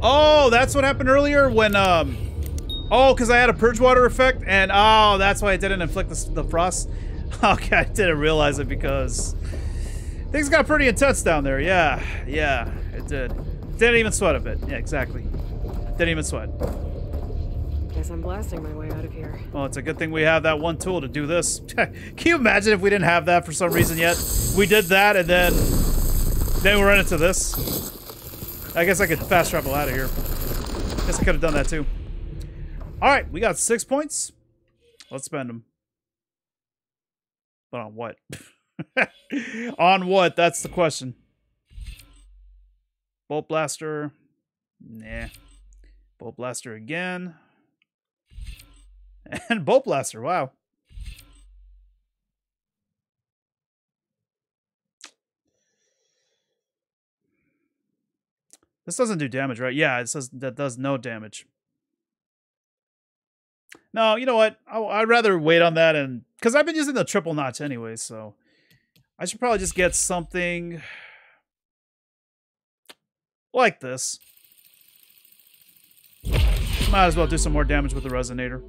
Oh, that's what happened earlier when, um... Oh, because I had a purge water effect, and oh, that's why I didn't inflict the, the frost. Okay, I didn't realize it because things got pretty intense down there. Yeah, yeah, it did. Didn't even sweat a bit. Yeah, exactly. Didn't even sweat. Guess I'm blasting my way out of here. Well, it's a good thing we have that one tool to do this. Can you imagine if we didn't have that for some reason yet? We did that, and then then we run into this. I guess I could fast travel out of here. Guess I could have done that too. All right, we got six points. Let's spend them. But on what? on what? That's the question. Bolt blaster. Nah. Bolt blaster again. And bolt blaster. Wow. This doesn't do damage, right? Yeah, it says that does no damage. No, you know what? I, would rather wait on that and because I've been using the triple notch anyway, so I should probably just get something like this. Might as well do some more damage with the resonator.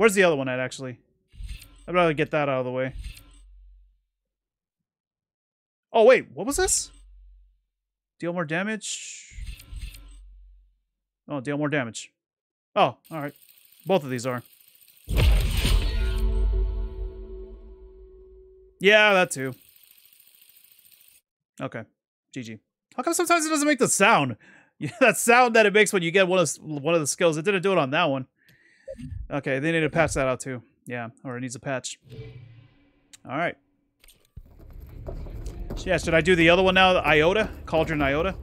Where's the other one at, actually? I'd rather get that out of the way. Oh, wait. What was this? Deal more damage? Oh, deal more damage. Oh, alright. Both of these are. Yeah, that too. Okay. GG. How come sometimes it doesn't make the sound? Yeah, that sound that it makes when you get one of one of the skills. It didn't do it on that one. Okay, they need to patch that out too. Yeah, or it needs a patch. All right. Yeah, should I do the other one now? The Iota? Cauldron Iota?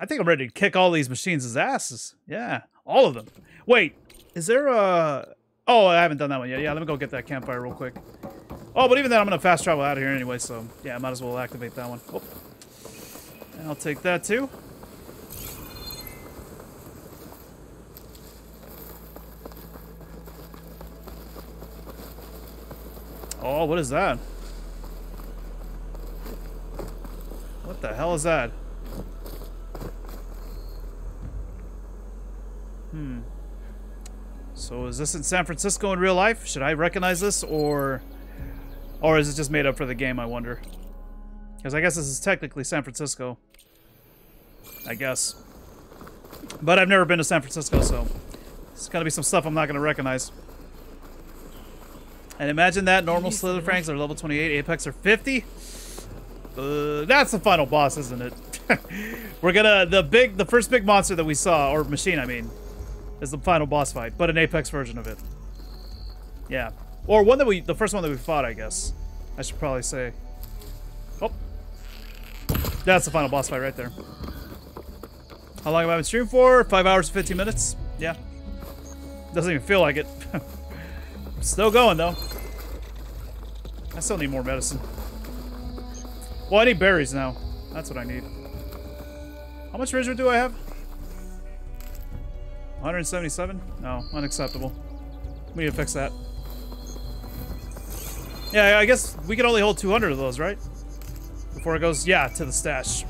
I think I'm ready to kick all these machines' as asses. Yeah, all of them. Wait, is there a... Oh, I haven't done that one yet. Yeah, let me go get that campfire real quick. Oh, but even then, I'm going to fast travel out of here anyway, so yeah, I might as well activate that one. Oh. And I'll take that too. Oh, what is that? What the hell is that? Hmm. So is this in San Francisco in real life? Should I recognize this or or is it just made up for the game, I wonder? Because I guess this is technically San Francisco. I guess. But I've never been to San Francisco, so it's gonna be some stuff I'm not gonna recognize. And imagine that normal Slitherfangs are level 28, Apex are 50. Uh, that's the final boss, isn't it? We're gonna the big the first big monster that we saw, or machine, I mean, is the final boss fight, but an Apex version of it. Yeah. Or one that we, the first one that we fought, I guess. I should probably say. Oh. That's the final boss fight right there. How long have I been streaming for? 5 hours and 15 minutes? Yeah. Doesn't even feel like it. still going, though. I still need more medicine. Well, I need berries now. That's what I need. How much razor do I have? 177? No, unacceptable. We need to fix that. Yeah, I guess we can only hold 200 of those, right? Before it goes, yeah, to the stash.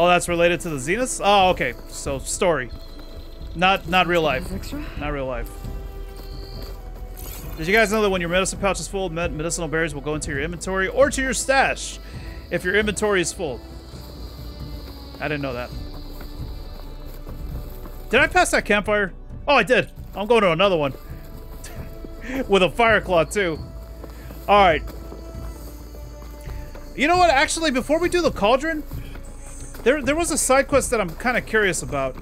Oh, that's related to the Zenith? Oh, okay. So, story. Not not real life. Not real life. Did you guys know that when your medicine pouch is full, med medicinal berries will go into your inventory or to your stash if your inventory is full? I didn't know that. Did I pass that campfire? Oh, I did. I'm going to another one. With a fire claw, too. Alright. You know what? Actually, before we do the cauldron, there, there was a side quest that I'm kind of curious about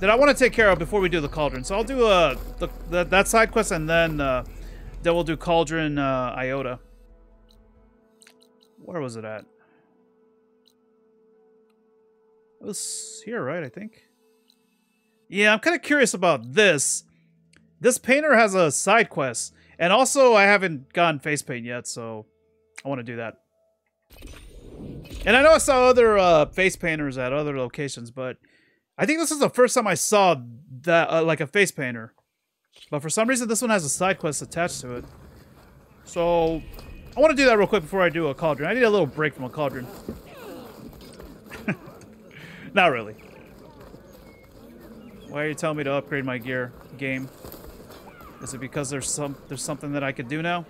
that I want to take care of before we do the cauldron. So I'll do uh, the, the that side quest and then uh, then we'll do cauldron uh, iota. Where was it at? It was here, right? I think. Yeah, I'm kind of curious about this. This painter has a side quest, and also I haven't gotten face paint yet, so I want to do that. And I know I saw other uh, face painters at other locations, but I think this is the first time I saw that, uh, like a face painter. But for some reason, this one has a side quest attached to it. So, I want to do that real quick before I do a cauldron. I need a little break from a cauldron. Not really. Why are you telling me to upgrade my gear, game? Is it because there's some there's something that I could do now?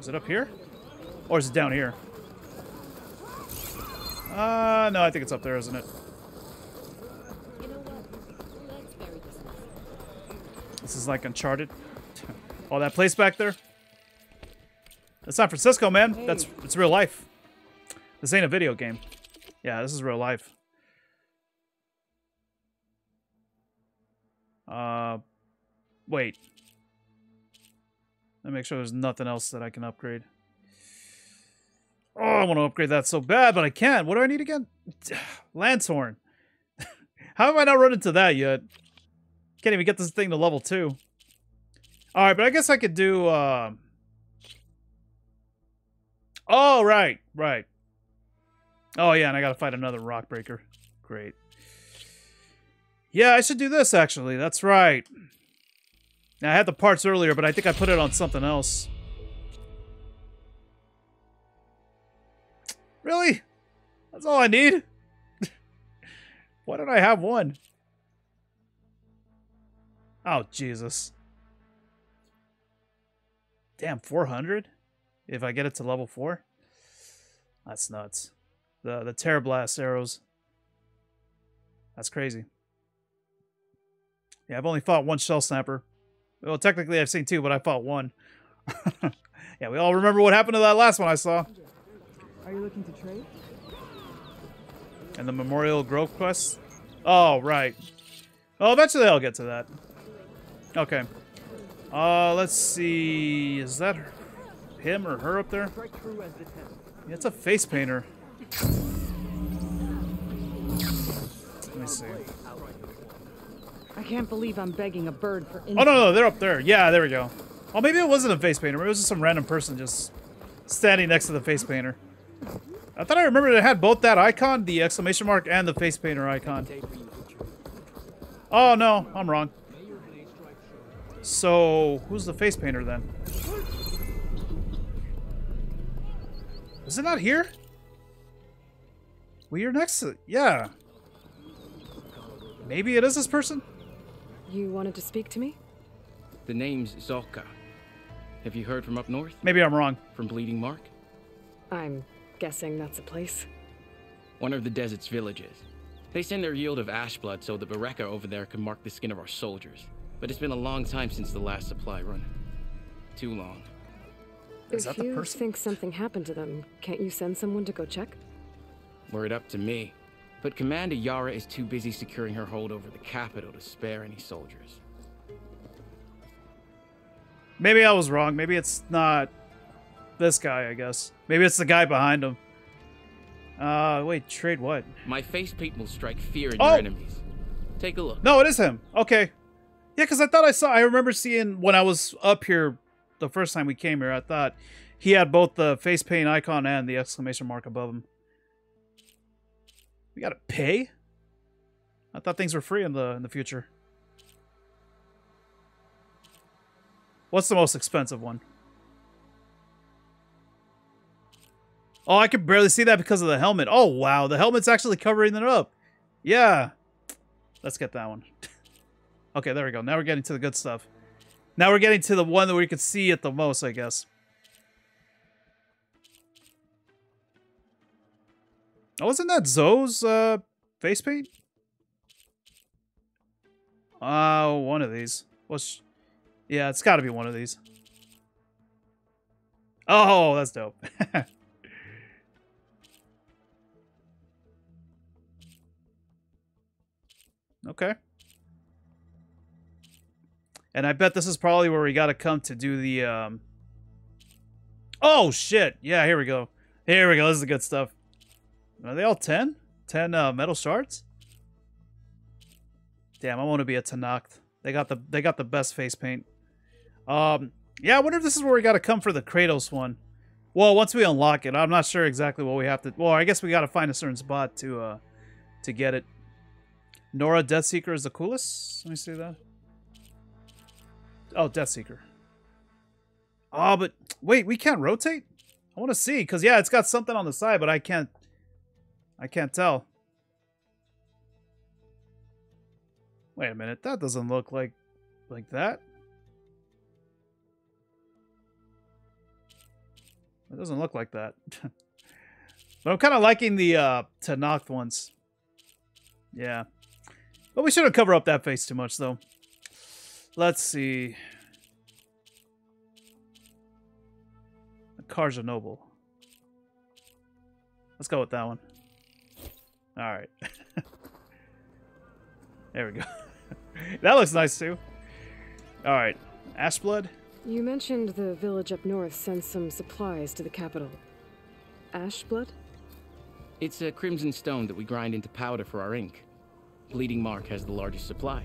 Is it up here? Or is it down here? Uh, no, I think it's up there, isn't it? This is like Uncharted. All that place back there. That's San Francisco, man. That's it's real life. This ain't a video game. Yeah, this is real life. Uh, wait. Let me make sure there's nothing else that I can upgrade. Oh, I want to upgrade that so bad, but I can't. What do I need again? Lancehorn. How have I not run into that yet? Can't even get this thing to level 2. Alright, but I guess I could do... Uh... Oh, right, right. Oh, yeah, and I gotta fight another rock breaker. Great. Yeah, I should do this, actually. That's right. Now, I had the parts earlier, but I think I put it on something else. Really? That's all I need? Why don't I have one? Oh, Jesus. Damn, 400? If I get it to level 4? That's nuts. The, the Terror Blast arrows. That's crazy. Yeah, I've only fought one Shell Snapper. Well, technically I've seen two, but I fought one. yeah, we all remember what happened to that last one I saw. Are you looking to trade? And the Memorial Grove quest? Oh, right. Well, eventually I'll get to that. Okay. Uh, let's see. Is that him or her up there? Yeah, it's a face painter. Let me see. I can't believe I'm begging a bird for. Oh no, no, they're up there. Yeah, there we go. Oh, maybe it wasn't a face painter. Maybe it was just some random person just standing next to the face painter. I thought I remembered it had both that icon, the exclamation mark, and the face painter icon. Oh no, I'm wrong. So, who's the face painter then? Is it not here? Well, you're next to... Yeah. Maybe it is this person? You wanted to speak to me? The name's Zulka. Have you heard from up north? Maybe I'm wrong. From Bleeding Mark? I'm guessing that's a place. One of the desert's villages. They send their yield of ash blood so the Bereka over there can mark the skin of our soldiers. But it's been a long time since the last supply run. Too long. Is if that the you person? think something happened to them, can't you send someone to go check? Were it up to me. But Commander Yara is too busy securing her hold over the capital to spare any soldiers. Maybe I was wrong. Maybe it's not this guy, I guess. Maybe it's the guy behind him. Uh, wait, trade what? My face paint will strike fear in oh! your enemies. Take a look. No, it is him. Okay. Yeah, because I thought I saw, I remember seeing when I was up here the first time we came here, I thought he had both the face paint icon and the exclamation mark above him. We gotta pay? I thought things were free in the in the future. What's the most expensive one? Oh, I can barely see that because of the helmet. Oh, wow. The helmet's actually covering it up. Yeah. Let's get that one. okay, there we go. Now we're getting to the good stuff. Now we're getting to the one that we can see it the most, I guess. Oh, wasn't that Zoe's uh, face paint? Oh, one of these. What's... Yeah, it's got to be one of these. Oh, that's dope. okay. And I bet this is probably where we got to come to do the... Um... Oh, shit. Yeah, here we go. Here we go. This is the good stuff. Are they all 10? 10 uh, metal shards? Damn, I want to be a Tenakth. They got the they got the best face paint. Um, yeah, I wonder if this is where we got to come for the Kratos one. Well, once we unlock it, I'm not sure exactly what we have to. Well, I guess we got to find a certain spot to uh to get it. Nora Deathseeker is the coolest. Let me see that. Oh, Deathseeker. Oh, but wait, we can't rotate. I want to see because yeah, it's got something on the side, but I can't. I can't tell. Wait a minute, that doesn't look like like that. It doesn't look like that. but I'm kind of liking the uh, Tenakth ones. Yeah. But we shouldn't cover up that face too much, though. Let's see. Carja Noble. Let's go with that one. Alright. there we go. that looks nice, too. Alright. Ashblood? You mentioned the village up north sends some supplies to the capital. Ashblood? It's a crimson stone that we grind into powder for our ink. Bleeding Mark has the largest supply.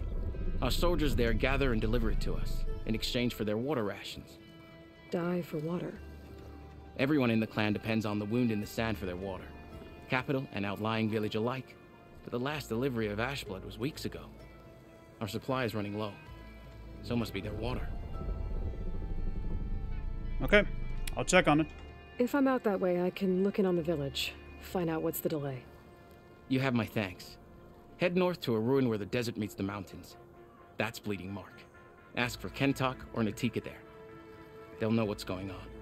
Our soldiers there gather and deliver it to us, in exchange for their water rations. Die for water. Everyone in the clan depends on the wound in the sand for their water. Capital and outlying village alike. But the last delivery of Ashblood was weeks ago. Our supply is running low. So must be their water. Okay. I'll check on it. If I'm out that way, I can look in on the village, find out what's the delay. You have my thanks. Head north to a ruin where the desert meets the mountains. That's Bleeding Mark. Ask for Kentok or Natika there. They'll know what's going on.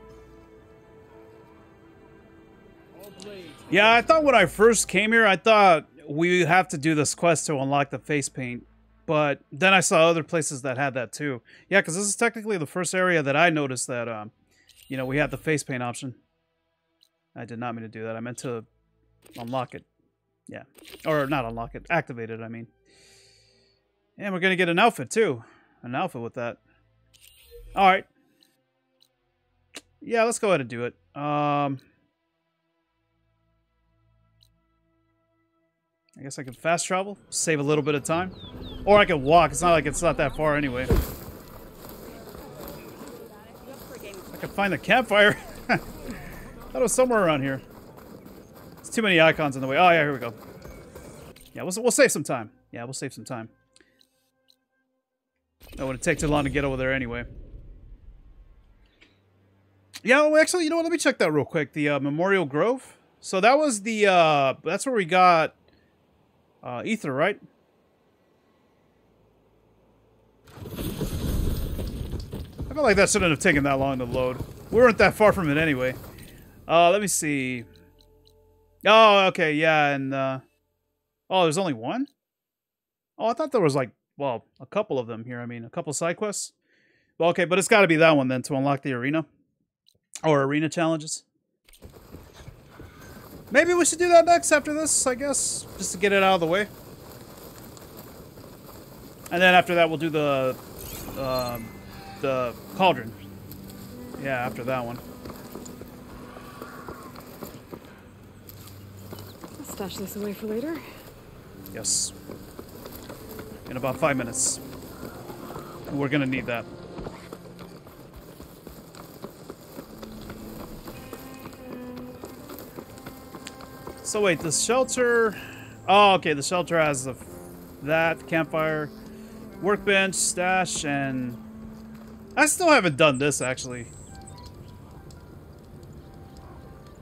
Yeah, I thought when I first came here, I thought we have to do this quest to unlock the face paint. But then I saw other places that had that too. Yeah, because this is technically the first area that I noticed that, um, you know, we have the face paint option. I did not mean to do that. I meant to unlock it. Yeah. Or not unlock it. Activate it, I mean. And we're going to get an outfit too. An outfit with that. Alright. Yeah, let's go ahead and do it. Um... I guess I can fast travel, save a little bit of time. Or I can walk. It's not like it's not that far anyway. I can find the campfire. It was somewhere around here. It's too many icons in the way. Oh, yeah, here we go. Yeah, we'll, we'll save some time. Yeah, we'll save some time. That wouldn't take too long to get over there anyway. Yeah, well, actually, you know what? Let me check that real quick. The uh, Memorial Grove. So that was the, uh, that's where we got uh, Aether, right? I feel like that shouldn't have taken that long to load. We weren't that far from it anyway. Uh, let me see. Oh, okay, yeah, and, uh... Oh, there's only one? Oh, I thought there was, like, well, a couple of them here. I mean, a couple side quests. Well, okay, but it's got to be that one, then, to unlock the arena. Or arena challenges. Maybe we should do that next after this, I guess. Just to get it out of the way. And then after that, we'll do the... Um, the cauldron. Yeah, after that one. I'll stash this away for later. Yes. In about five minutes. We're gonna need that. So wait, the shelter... Oh, okay, the shelter has the, that, campfire, workbench, stash, and... I still haven't done this, actually.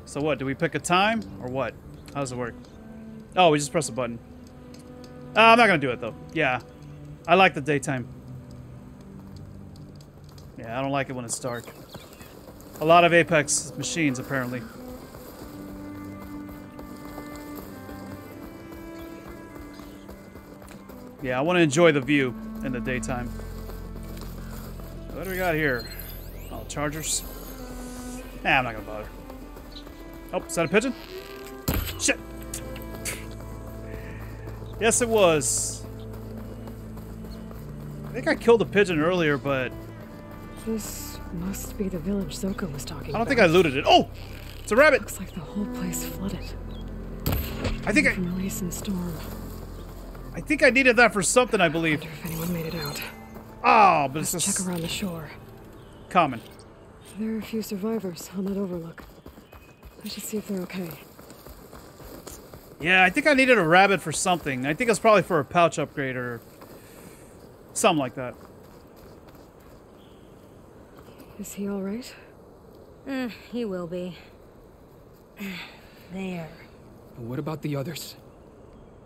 So what, do we pick a time, or what? How does it work? Oh, we just press a button. Uh, I'm not gonna do it, though. Yeah. I like the daytime. Yeah, I don't like it when it's dark. A lot of Apex machines, apparently. Yeah, I want to enjoy the view in the daytime. What do we got here? Oh, chargers. Nah, I'm not gonna bother. Oh, is that a pigeon? Shit! Yes, it was. I think I killed a pigeon earlier, but... This must be the village Zoko was talking about. I don't about. think I looted it. Oh! It's a rabbit! Looks like the whole place flooded. I think I... From the recent storm. I think I needed that for something, I believe. Wonder if anyone made it out. Oh, but it's just... Check around the shore. common. There are a few survivors on that overlook. I should see if they're okay. Yeah, I think I needed a rabbit for something. I think it's probably for a pouch upgrade or something like that. Is he all right? Eh, he will be. There. What about the others?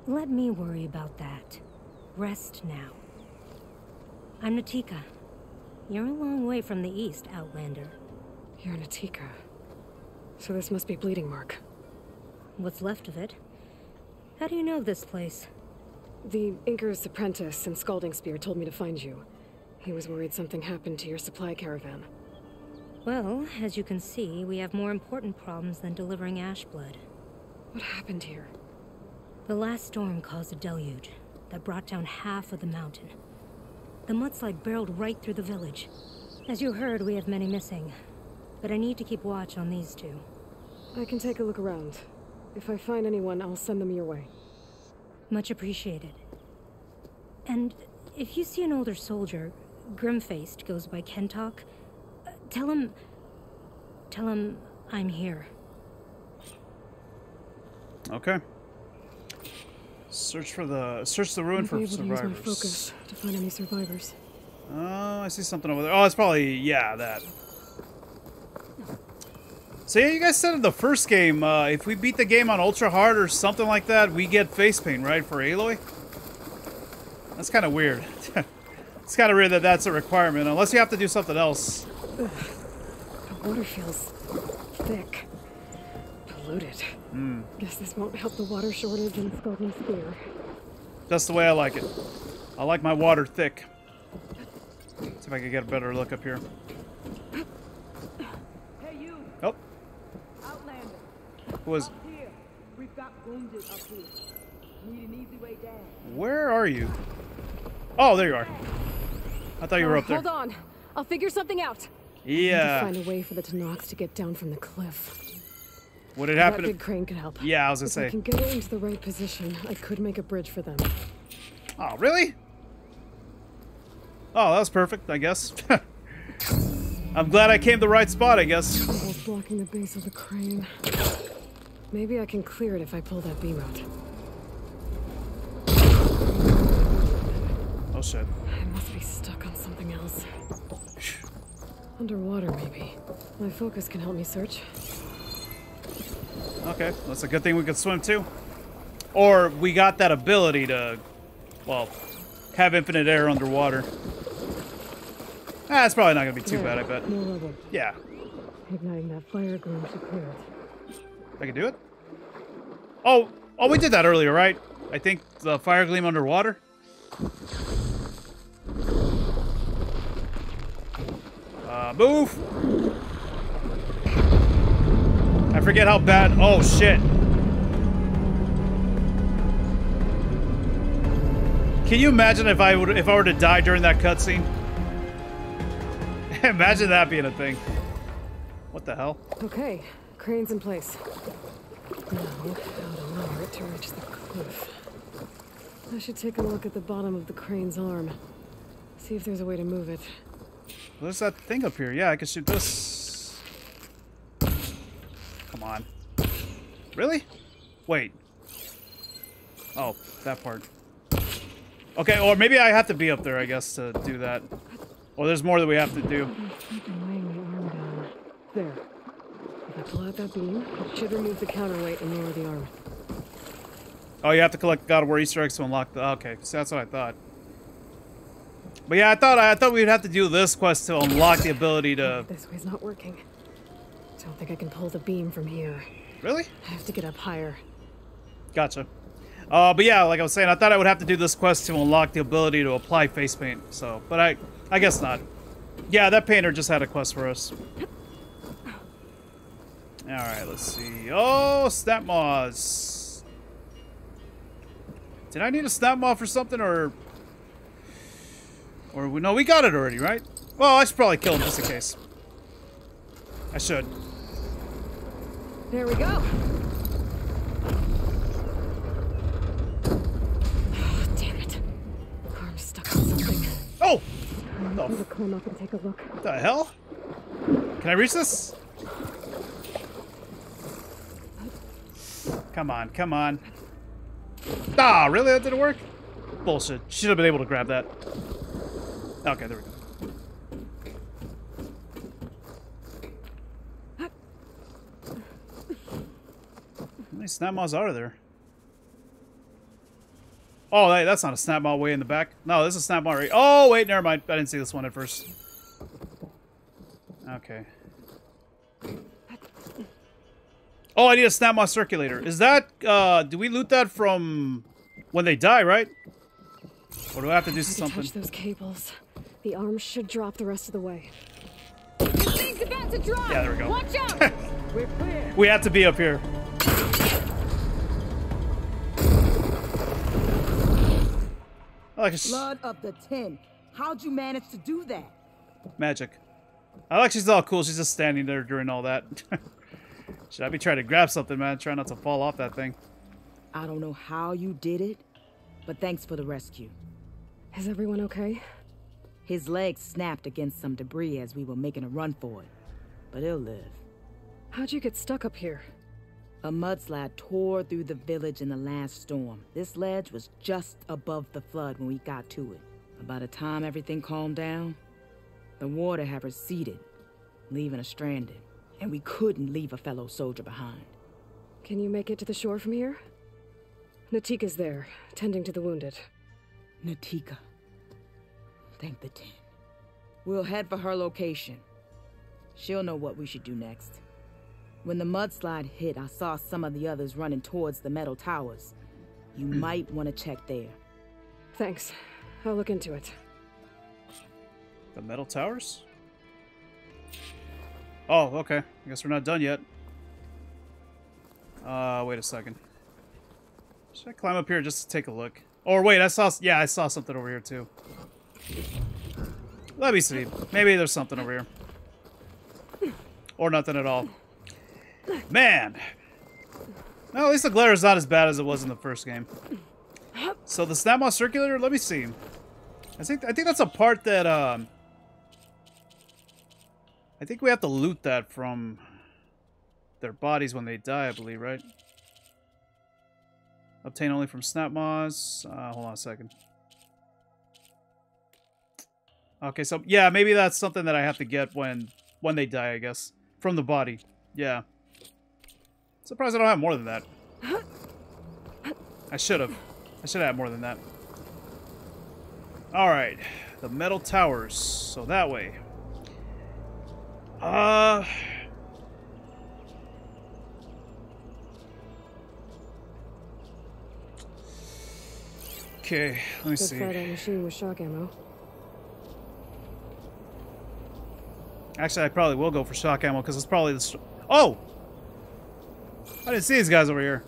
Let me worry about that. Rest now. I'm Natika. You're a long way from the east, Outlander. You're Natika. So this must be Bleeding Mark. What's left of it? How do you know this place? The Inker's apprentice and Scalding Spear told me to find you. He was worried something happened to your supply caravan. Well, as you can see, we have more important problems than delivering Ashblood. What happened here? The last storm caused a deluge that brought down half of the mountain. The mudslide barreled right through the village. As you heard, we have many missing. But I need to keep watch on these two. I can take a look around. If I find anyone, I'll send them your way. Much appreciated. And if you see an older soldier, grim-faced, goes by Kentok, uh, tell him... Tell him I'm here. Okay. Search for the search the ruin for be able to use my survivors. focus to find any survivors. Oh, I see something over there. Oh, it's probably yeah that. So yeah, you guys said in the first game, uh, if we beat the game on ultra hard or something like that, we get face paint, right, for Aloy? That's kind of weird. it's kind of weird that that's a requirement, unless you have to do something else. The water feels thick. Polluted. Guess this won't help the water shortage in Scalding Spear. That's the way I like it. I like my water thick. Let's See if I can get a better look up here. Hey, you, Oh, Outlander. who was? Up here. We've got wounded up here. Need an easy way down. Where are you? Oh, there you are. I thought you were Uh, up there. Hold on. I'll figure something out. Need to Yeah. find a way for the Tenakth to get down from the cliff. Would it That happen? big crane could help. Yeah, I was gonna If I can get it into the right position, I could make a bridge for them. Oh, really? Oh, that was perfect, I guess. I'm glad I came to the right spot, I guess. Almost blocking the base of the crane. Maybe I can clear it if I pull that beam out. Oh, shit. I must be stuck on something else. Underwater, maybe. My focus can help me search. Okay, that's a good thing we could swim too. Or we got that ability to, well, have infinite air underwater. Ah, probably not gonna be too bad, I bet. Yeah, Igniting that fire gleam should clear it. I can do it. Oh, oh, we did that earlier, right? I think the fire gleam underwater. Uh, move. I forget how bad. Oh shit. Can you imagine if I would if I were to die during that cutscene? imagine that being a thing. What the hell? Okay, crane's in place. Now, how to lower it to reach the cliff. I should take a look at the bottom of the crane's arm. See if there's a way to move it. What's that thing up here? Yeah, I can shoot this. On. Really? Wait. Oh, that part. Okay, or maybe I have to be up there, I guess, to do that. Or there's more that we have to do. I'm weighing the arm down. There. If I pull out that beam, it should remove the counterweight and lower the arm. Oh, you have to collect God of War Easter eggs to unlock the. Okay, so that's what I thought. But yeah, I thought I thought we'd have to do this quest to unlock the ability to. This way's not working. I don't think I can pull the beam from here. Really? I have to get up higher. Gotcha. Uh, but yeah, like I was saying, I thought I would have to do this quest to unlock the ability to apply face paint. So, but I, I guess not. Yeah, that painter just had a quest for us. All right, let's see. Oh, snapmaws. Did I need a snapmaw for something, or, or we no, we got it already, right? Well, I should probably kill him just in case. I should. There we go. Damn it. Arm's stuck on something. Oh, I'm going to climb up and take a look. what the hell? Can I reach this? Come on, come on. Ah, really? That didn't work? Bullshit. Should have been able to grab that. Okay, there we go. Many snapmaws are there? Oh, hey, that's not a snapmaw way in the back. No, this is a snapmaw right. Oh, wait, never mind. I didn't see this one at first. Okay. Oh, I need a snapmaw circulator. Is that, uh, do we loot that from when they die, right? Or do I have to do I something? touch those cables. The arms should drop the rest of the way. Thing's about to drop! Yeah, there we go. Watch out! We're clear. We have to be up here. Like Blood of the Ten. How'd you manage to do that? magic. I like she's all cool. She's just standing there during all that. Should I be trying to grab something, man? Try not to fall off that thing. I don't know how you did it, but thanks for the rescue. Is everyone okay? His legs snapped against some debris as we were making a run for it, but he'll live. How'd you get stuck up here? A mudslide tore through the village in the last storm. This ledge was just above the flood when we got to it. By the time everything calmed down, the water had receded, leaving us stranded. And we couldn't leave a fellow soldier behind. Can you make it to the shore from here? Natika's there, tending to the wounded. Natika. Thank the Ten. We'll head for her location. She'll know what we should do next. When the mudslide hit, I saw some of the others running towards the metal towers. You might want to check there. Thanks. I'll look into it. The metal towers? Oh, okay. I guess we're not done yet. Uh, wait a second. Should I climb up here just to take a look? Or wait, I saw... Yeah, I saw something over here, too. Let me see. Maybe there's something over here. Or nothing at all. Man! Well, at least the glare is not as bad as it was in the first game. So the Snapmaw Circulator, let me see. I think I think that's a part that um I think we have to loot that from their bodies when they die, I believe, right? Obtain only from snapmaws. Uh, hold on a second. Okay, so yeah, maybe that's something that I have to get when when they die, I guess. From the body. Yeah. Surprised I don't have more than that. I should have. I should have had more than that. Alright. The metal towers. So that way. Uh... Okay, let me Good see. on machine with shock ammo. Actually, I probably will go for shock ammo because it's probably the. Oh! I didn't see these guys over here.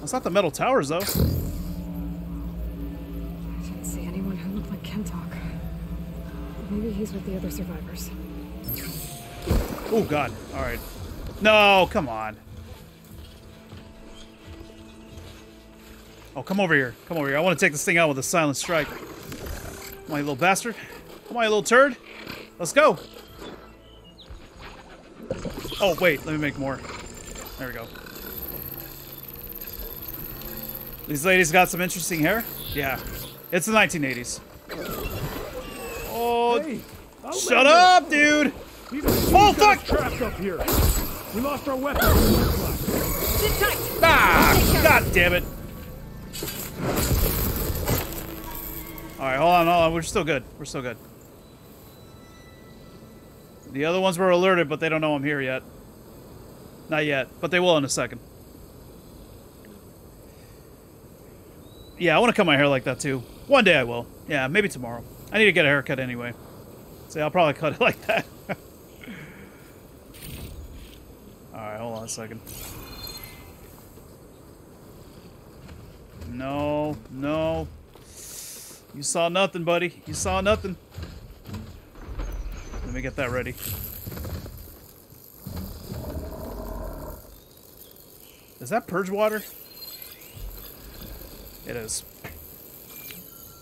That's not the metal towers, though. I didn't see anyone who looked like Kentok. Maybe he's with the other survivors. Oh, God. All right. No, come on. Oh, come over here. Come over here. I want to take this thing out with a silent strike. Come on, you little bastard. Come on, you little turd. Let's go. Oh, wait. Let me make more. There we go. These ladies got some interesting hair. Yeah. It's the 1980s. Oh, Hey, shut up, dude. Oh, fuck! Trapped up here. We lost our weapons. Ah, God damn it. Alright, hold on, hold on. We're still good. We're still good. The other ones were alerted, but they don't know I'm here yet. Not yet, but they will in a second. Yeah, I want to cut my hair like that too. One day I will. Yeah, maybe tomorrow. I need to get a haircut anyway. So I'll probably cut it like that. Alright, hold on a second. No, no. You saw nothing, buddy. You saw nothing. Let me get that ready. Is that purge water? It is.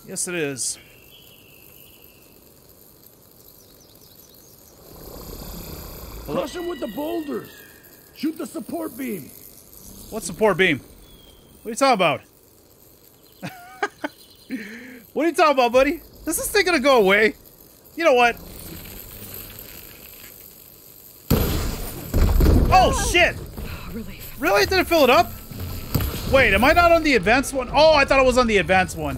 Yes, it is. Crush him with the boulders. Shoot the support beam. What support beam? What are you talking about? what are you talking about, buddy? Is this thing gonna go away? You know what? Oh, shit! Really? Did it fill it up? Wait, am I not on the advanced one? Oh, I thought I was on the advanced one.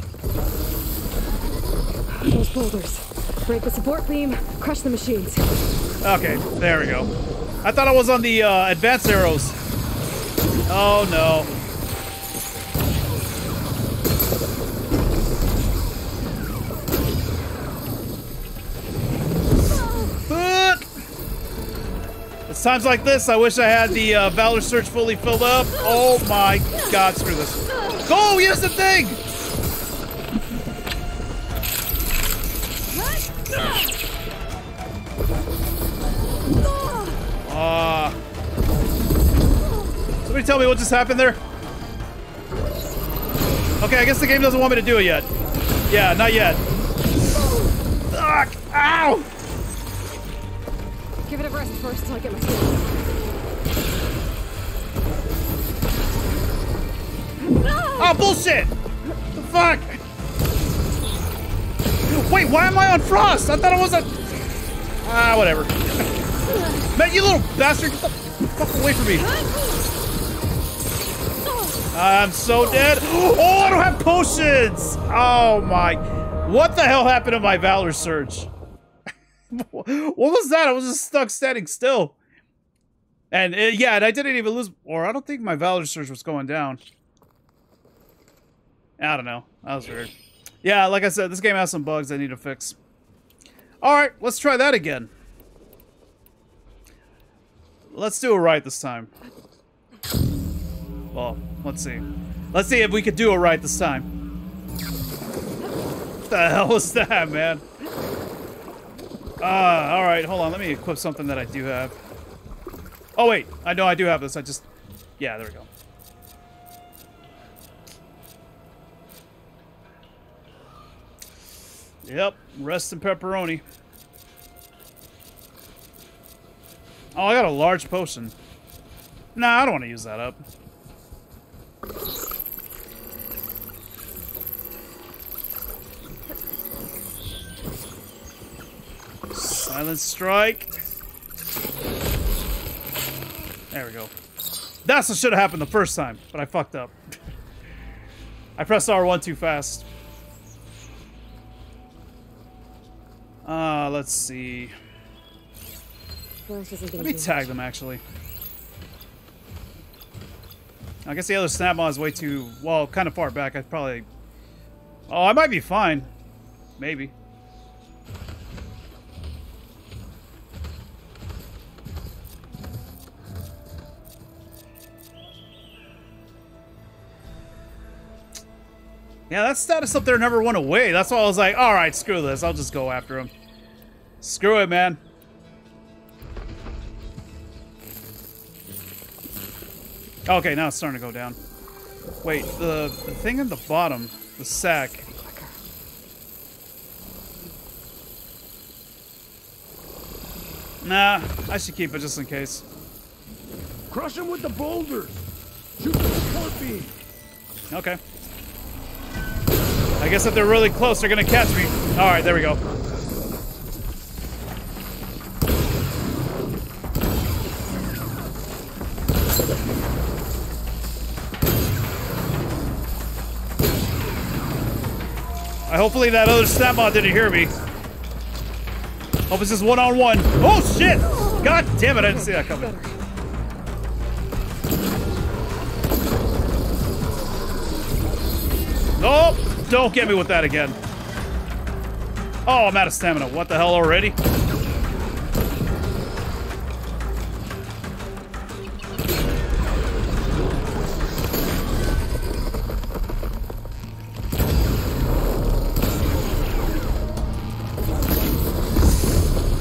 Those boulders. Break the support beam, crush the machines. Okay, there we go. I thought I was on the uh, advanced arrows. Oh no. But it's times like this. I wish I had the uh, Valor Surge fully filled up. Oh my God! Screw this. Go! Use the thing. Ah. Somebody tell me what just happened there. Okay, I guess the game doesn't want me to do it yet. Yeah, not yet. Fuck! Ow! Give it a rest first till I get my skills. Oh, bullshit! The fuck? Wait, why am I on frost? I thought I was on... Ah, whatever. Man, you little bastard! Get the fuck away from me! I'm so dead. Oh, I don't have potions! Oh my... What the hell happened to my Valor Surge? what was that? I was just stuck standing still. And uh, yeah, and I didn't even lose... Or I don't think my Valor Surge was going down. I don't know. That was weird. Yeah, like I said, this game has some bugs I need to fix. Alright, let's try that again. Let's do it right this time. Well, let's see. Let's see if we could do it right this time. What the hell was that, man? Ah, uh, alright, hold on. Let me equip something that I do have. Oh, wait. I know I do have this. I just... Yeah, there we go. Yep, rest and pepperoni. Oh, I got a large potion. Nah, I don't want to use that up. Silent strike. There we go. That's what should have happened the first time, but I fucked up. I pressed R1 too fast. Uh, let's see. Let me tag them, actually. I guess the other snapmaw is way too, well, kind of far back. I probably... Oh, I might be fine. Maybe. Yeah, that status up there never went away. That's why I was like, alright, screw this. I'll just go after him. Screw it, man. Okay, now it's starting to go down. Wait, the, the thing in the bottom, the sack. Nah, I should keep it just in case. Crush him with the boulders. Shoot the support beam. Okay. I guess if they're really close, they're gonna catch me. All right, there we go. I hopefully that other snapbot didn't hear me. Hope it's just one on one. Oh shit! God damn it! I didn't see that coming. Nope! Don't get me with that again. Oh, I'm out of stamina. What the hell already?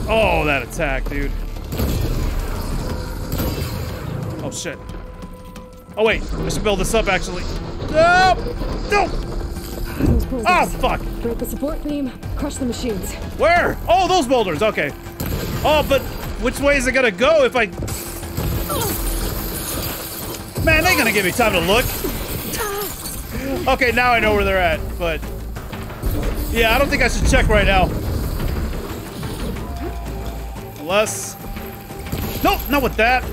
Oh, that attack, dude. Oh, shit. Oh, wait. I should build this up, actually. No! No! Oh, fuck! Break the support beam, crush the machines. Where? Oh, those boulders. Okay. Oh, but which way is it gonna go if I... Man, they gonna give me time to look. okay, now I know where they're at, but yeah, I don't think I should check right now. Unless, nope, not with that.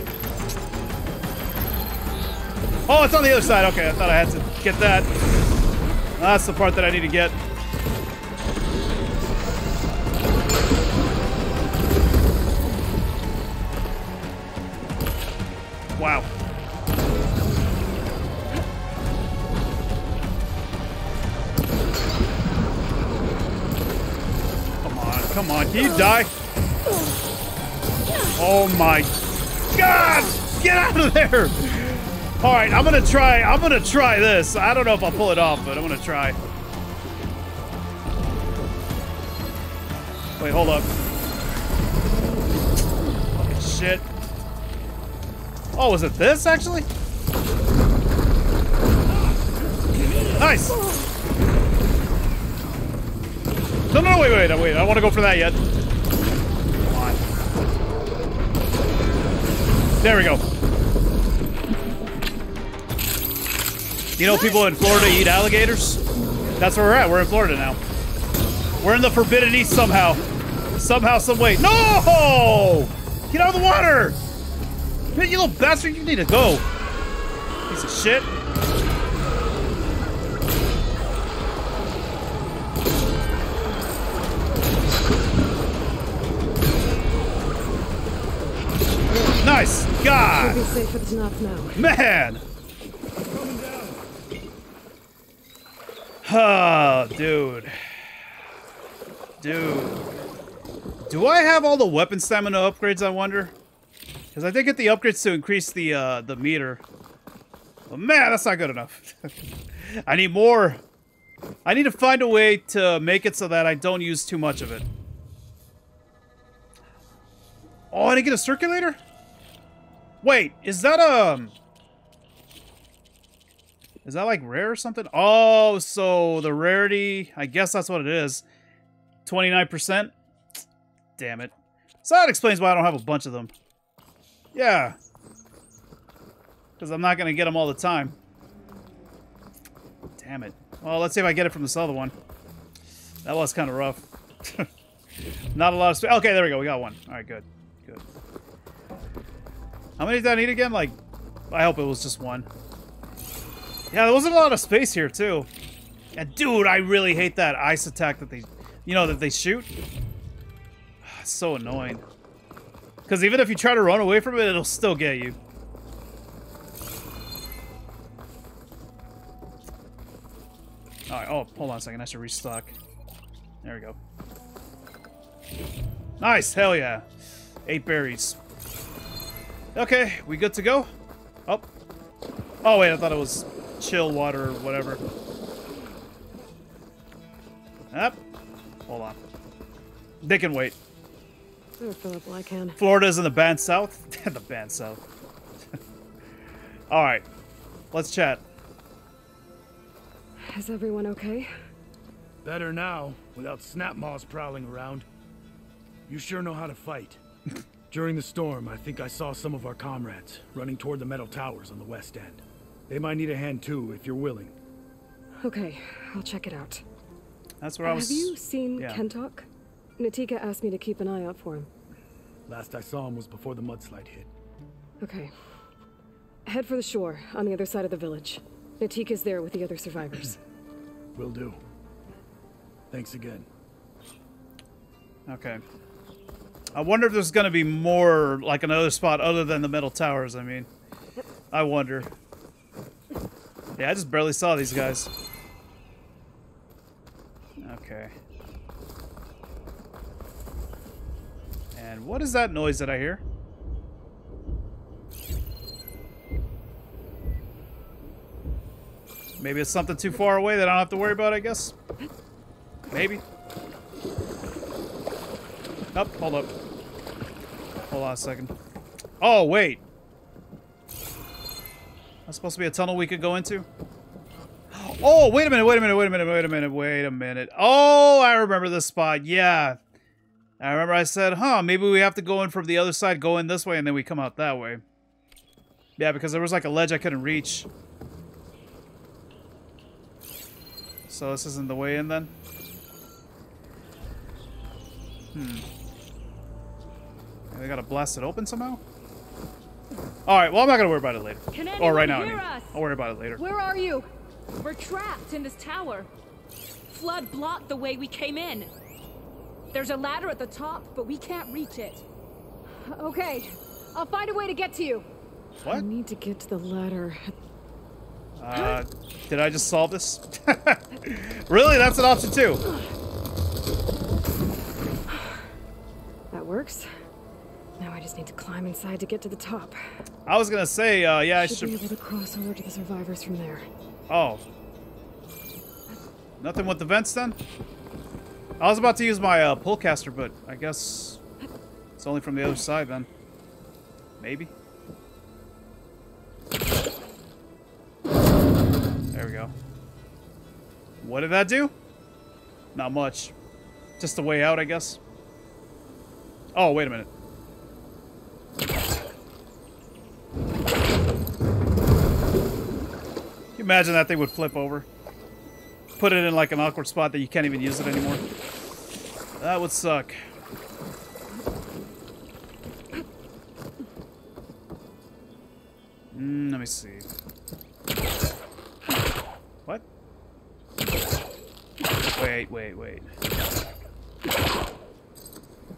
Oh, it's on the other side. Okay, I thought I had to get that. That's the part that I need to get. Wow. Come on, come on. Can you die? Oh my god! Get out of there! Alright, I'm gonna try I'm gonna try this. I don't know if I'll pull it off, but I'm gonna try. Wait, hold up. Fucking shit. Oh, was it this actually? Nice! No, no, wait, wait, wait. I don't want to go for that yet. There we go. You know people in Florida eat alligators? That's where we're at. We're in Florida now. We're in the Forbidden East somehow. Somehow, some way. No! Get out of the water! Man, you little bastard, you need to go. Piece of shit. Nice! God! safe at the now. Man! Oh, dude. Dude. Do I have all the weapon stamina upgrades, I wonder? Because I did get the upgrades to increase the, uh, the meter. But man, that's not good enough. I need more. I need to find a way to make it so that I don't use too much of it. Oh, I didn't get a circulator? Wait, is that, um... Is that like rare or something? Oh, so the rarity, I guess that's what it is. 29%? Damn it. So that explains why I don't have a bunch of them. Yeah. Because I'm not going to get them all the time. Damn it. Well, let's see if I get it from this other one. That was kind of rough. not a lot of space. Okay, there we go. We got one. All right, good. Good. How many did I need again? Like, I hope it was just one. Yeah, there wasn't a lot of space here, too. And dude, I really hate that ice attack that they, you know, that they shoot. So annoying. Because even if you try to run away from it, it'll still get you. Alright, oh, hold on a second. I should restock. There we go. Nice, hell yeah. Eight berries. Okay, we good to go? Oh. Oh, wait, I thought it was chill water or whatever. Up. Hold on. They can wait. Better fill up while I can. Florida's in the band south. the band south. All right, let's chat. Is everyone okay? Better now, without snapmaws prowling around. You sure know how to fight. During the storm, I think I saw some of our comrades running toward the metal towers on the west end. They might need a hand too, if you're willing. Okay, I'll check it out. That's where I was. Have you seen yeah. Kentok? Natika asked me to keep an eye out for him. Last I saw him was before the mudslide hit. Okay. Head for the shore, on the other side of the village. Natika's there with the other survivors. Will do. Thanks again. Okay. I wonder if there's gonna be more, like another spot other than the metal towers. I mean, I wonder. Yeah, I just barely saw these guys. Okay. And what is that noise that I hear? Maybe it's something too far away that I don't have to worry about, I guess. Maybe. Up, oh, hold up. Hold on a second. Oh, wait. That's supposed to be a tunnel we could go into? Oh, wait a minute, wait a minute, wait a minute, wait a minute, wait a minute. Oh, I remember this spot. Yeah. I remember I said, huh, maybe we have to go in from the other side, go in this way, and then we come out that way. Yeah, because there was like a ledge I couldn't reach. So this isn't the way in then? Hmm. They gotta blast it open somehow? Alright, well I'm not gonna worry about it later. Can or right now, I anyone mean. hear us? I'll worry about it later. Where are you? We're trapped in this tower. Flood blocked the way we came in. There's a ladder at the top, but we can't reach it. Okay, I'll find a way to get to you. What? I need to get to the ladder. Uh, did I just solve this? really? That's an option too. That works. Now I just need to climb inside to get to the top. I was gonna say, uh, yeah, I should, should. be able to cross over to the survivors from there. Oh. Nothing with the vents then? I was about to use my uh, pullcaster, but I guess it's only from the other side then. Maybe. There we go. What did that do? Not much. Just the way out, I guess. Oh, wait a minute. Can you imagine that thing would flip over? Put it in like an awkward spot that you can't even use it anymore. That would suck. Mm, let me see. What? Wait, wait, wait.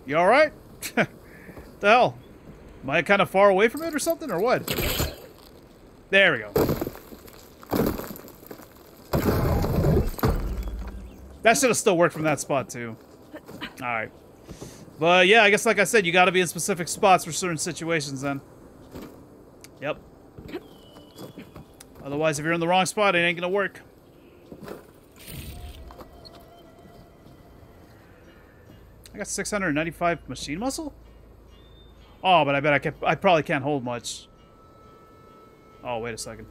You alright? the hell? Am I kind of far away from it or something, or what? There we go. That should have still worked from that spot, too. Alright. But yeah, I guess like I said, you gotta be in specific spots for certain situations then. Yep. Otherwise, if you're in the wrong spot, it ain't gonna work. I got 695 machine muscle? Oh, but I bet I can I probably can't hold much. Oh, wait a second.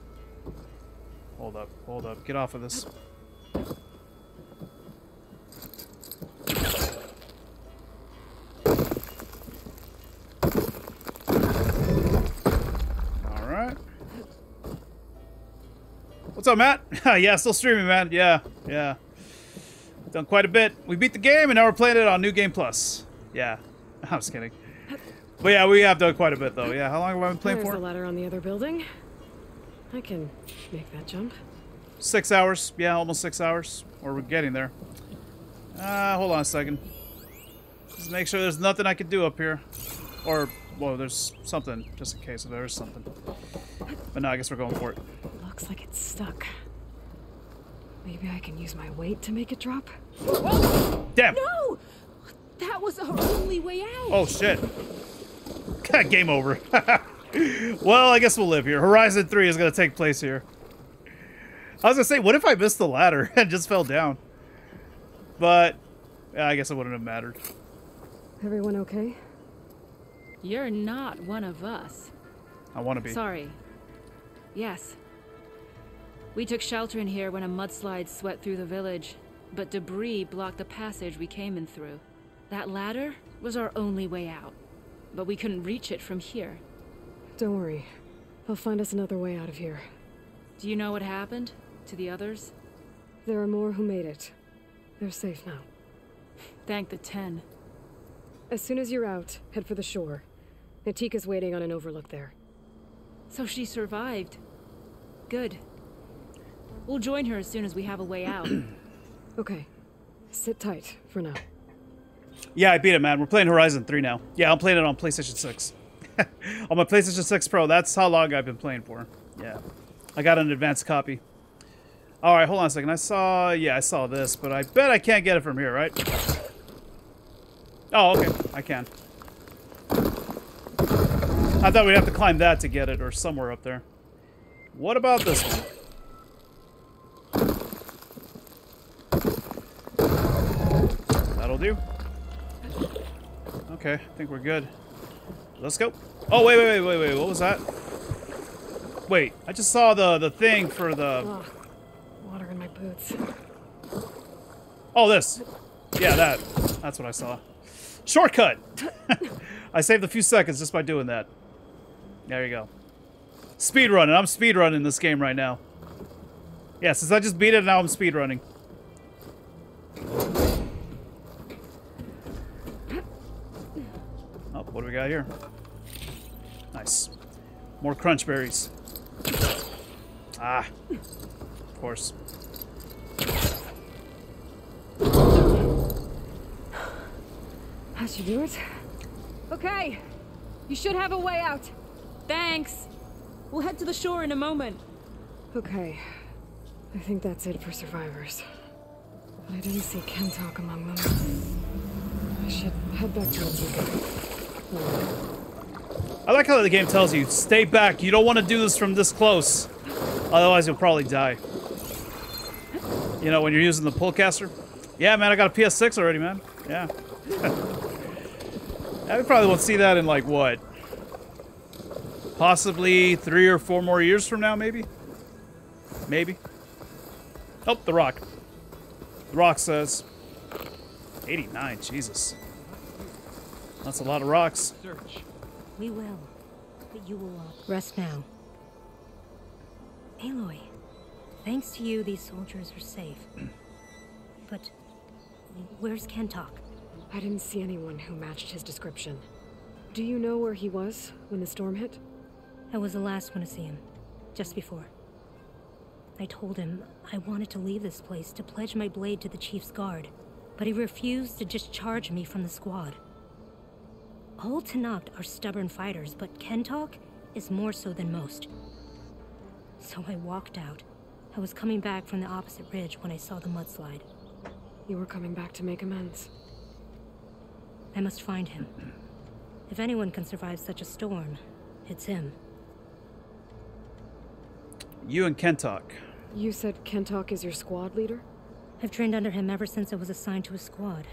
Hold up, hold up. Get off of this. What's up, Matt? yeah, still streaming, man. Yeah, yeah. Done quite a bit. We beat the game, and now we're playing it on New Game Plus. Yeah. I was kidding. But yeah, we have done quite a bit, though. Yeah, how long have I been playing There's for? the ladder on the other building. I can make that jump. Six hours. Yeah, almost six hours. Or we're getting there. Uh, hold on a second. Just make sure there's nothing I can do up here. Or, well, there's something, just in case if there is something. But no, I guess we're going for it. Looks like it's stuck. Maybe I can use my weight to make it drop? Damn! No! That was our only way out. Oh, shit. Game over. well, I guess we'll live here. Horizon 3 is going to take place here. I was going to say, what if I missed the ladder and just fell down? But, yeah, I guess it wouldn't have mattered. Everyone okay? You're not one of us. I want to be. Sorry. Yes. We took shelter in here when a mudslide swept through the village, but debris blocked the passage we came in through. That ladder was our only way out, but we couldn't reach it from here. Don't worry. I'll find us another way out of here. Do you know what happened to the others? There are more who made it. They're safe now. Thank the Ten. As soon as you're out, head for the shore. Natika's waiting on an overlook there. So she survived. Good. We'll join her as soon as we have a way out. Okay. Sit tight for now. Yeah, I beat it, man. We're playing Horizon 3 now. Yeah, I'm playing it on PlayStation 6. on my PlayStation 6 Pro. That's how long I've been playing for. Yeah. I got an advanced copy. Alright, hold on a second. I saw... Yeah, I saw this, but I bet I can't get it from here, right? Oh, okay. I can. I thought we'd have to climb that to get it, or somewhere up there. What about this one? Do. Okay, I think we're good. Let's go. Oh, wait, wait, wait, wait, wait. What was that? Wait, I just saw the, the thing for the... Ugh. Water in my boots. Oh, this. Yeah, that. That's what I saw. Shortcut! I saved a few seconds just by doing that. There you go. Speed running. I'm speed running this game right now. Yeah, since I just beat it, now I'm speed running. Oh, what do we got here? Nice. More crunch berries. Ah. Of course. How'd you do it? Okay. You should have a way out. Thanks. We'll head to the shore in a moment. Okay. I think that's it for survivors. But I didn't see Kentok among them. I should head back to the I like how the game tells you, stay back. You don't want to do this from this close. Otherwise, you'll probably die. You know, when you're using the pullcaster. Yeah, man, I got a PS6 already, man. Yeah. I probably won't see that in, like, what? Possibly three or four more years from now, maybe? Maybe. Oh, The Rock. The Rock says... 89, Jesus. That's a lot of rocks. Search. We will. But you will rest now. Aloy, thanks to you, these soldiers are safe. but where's Kentok? I didn't see anyone who matched his description. Do you know where he was when the storm hit? I was the last one to see him, just before. I told him I wanted to leave this place to pledge my blade to the Chief's guard, but he refused to discharge me from the squad. All Tenakth are stubborn fighters, but Kentok is more so than most. So I walked out. I was coming back from the opposite ridge when I saw the mudslide. You were coming back to make amends. I must find him. If anyone can survive such a storm, it's him. You and Kentok. You said Kentok is your squad leader? I've trained under him ever since I was assigned to a squad.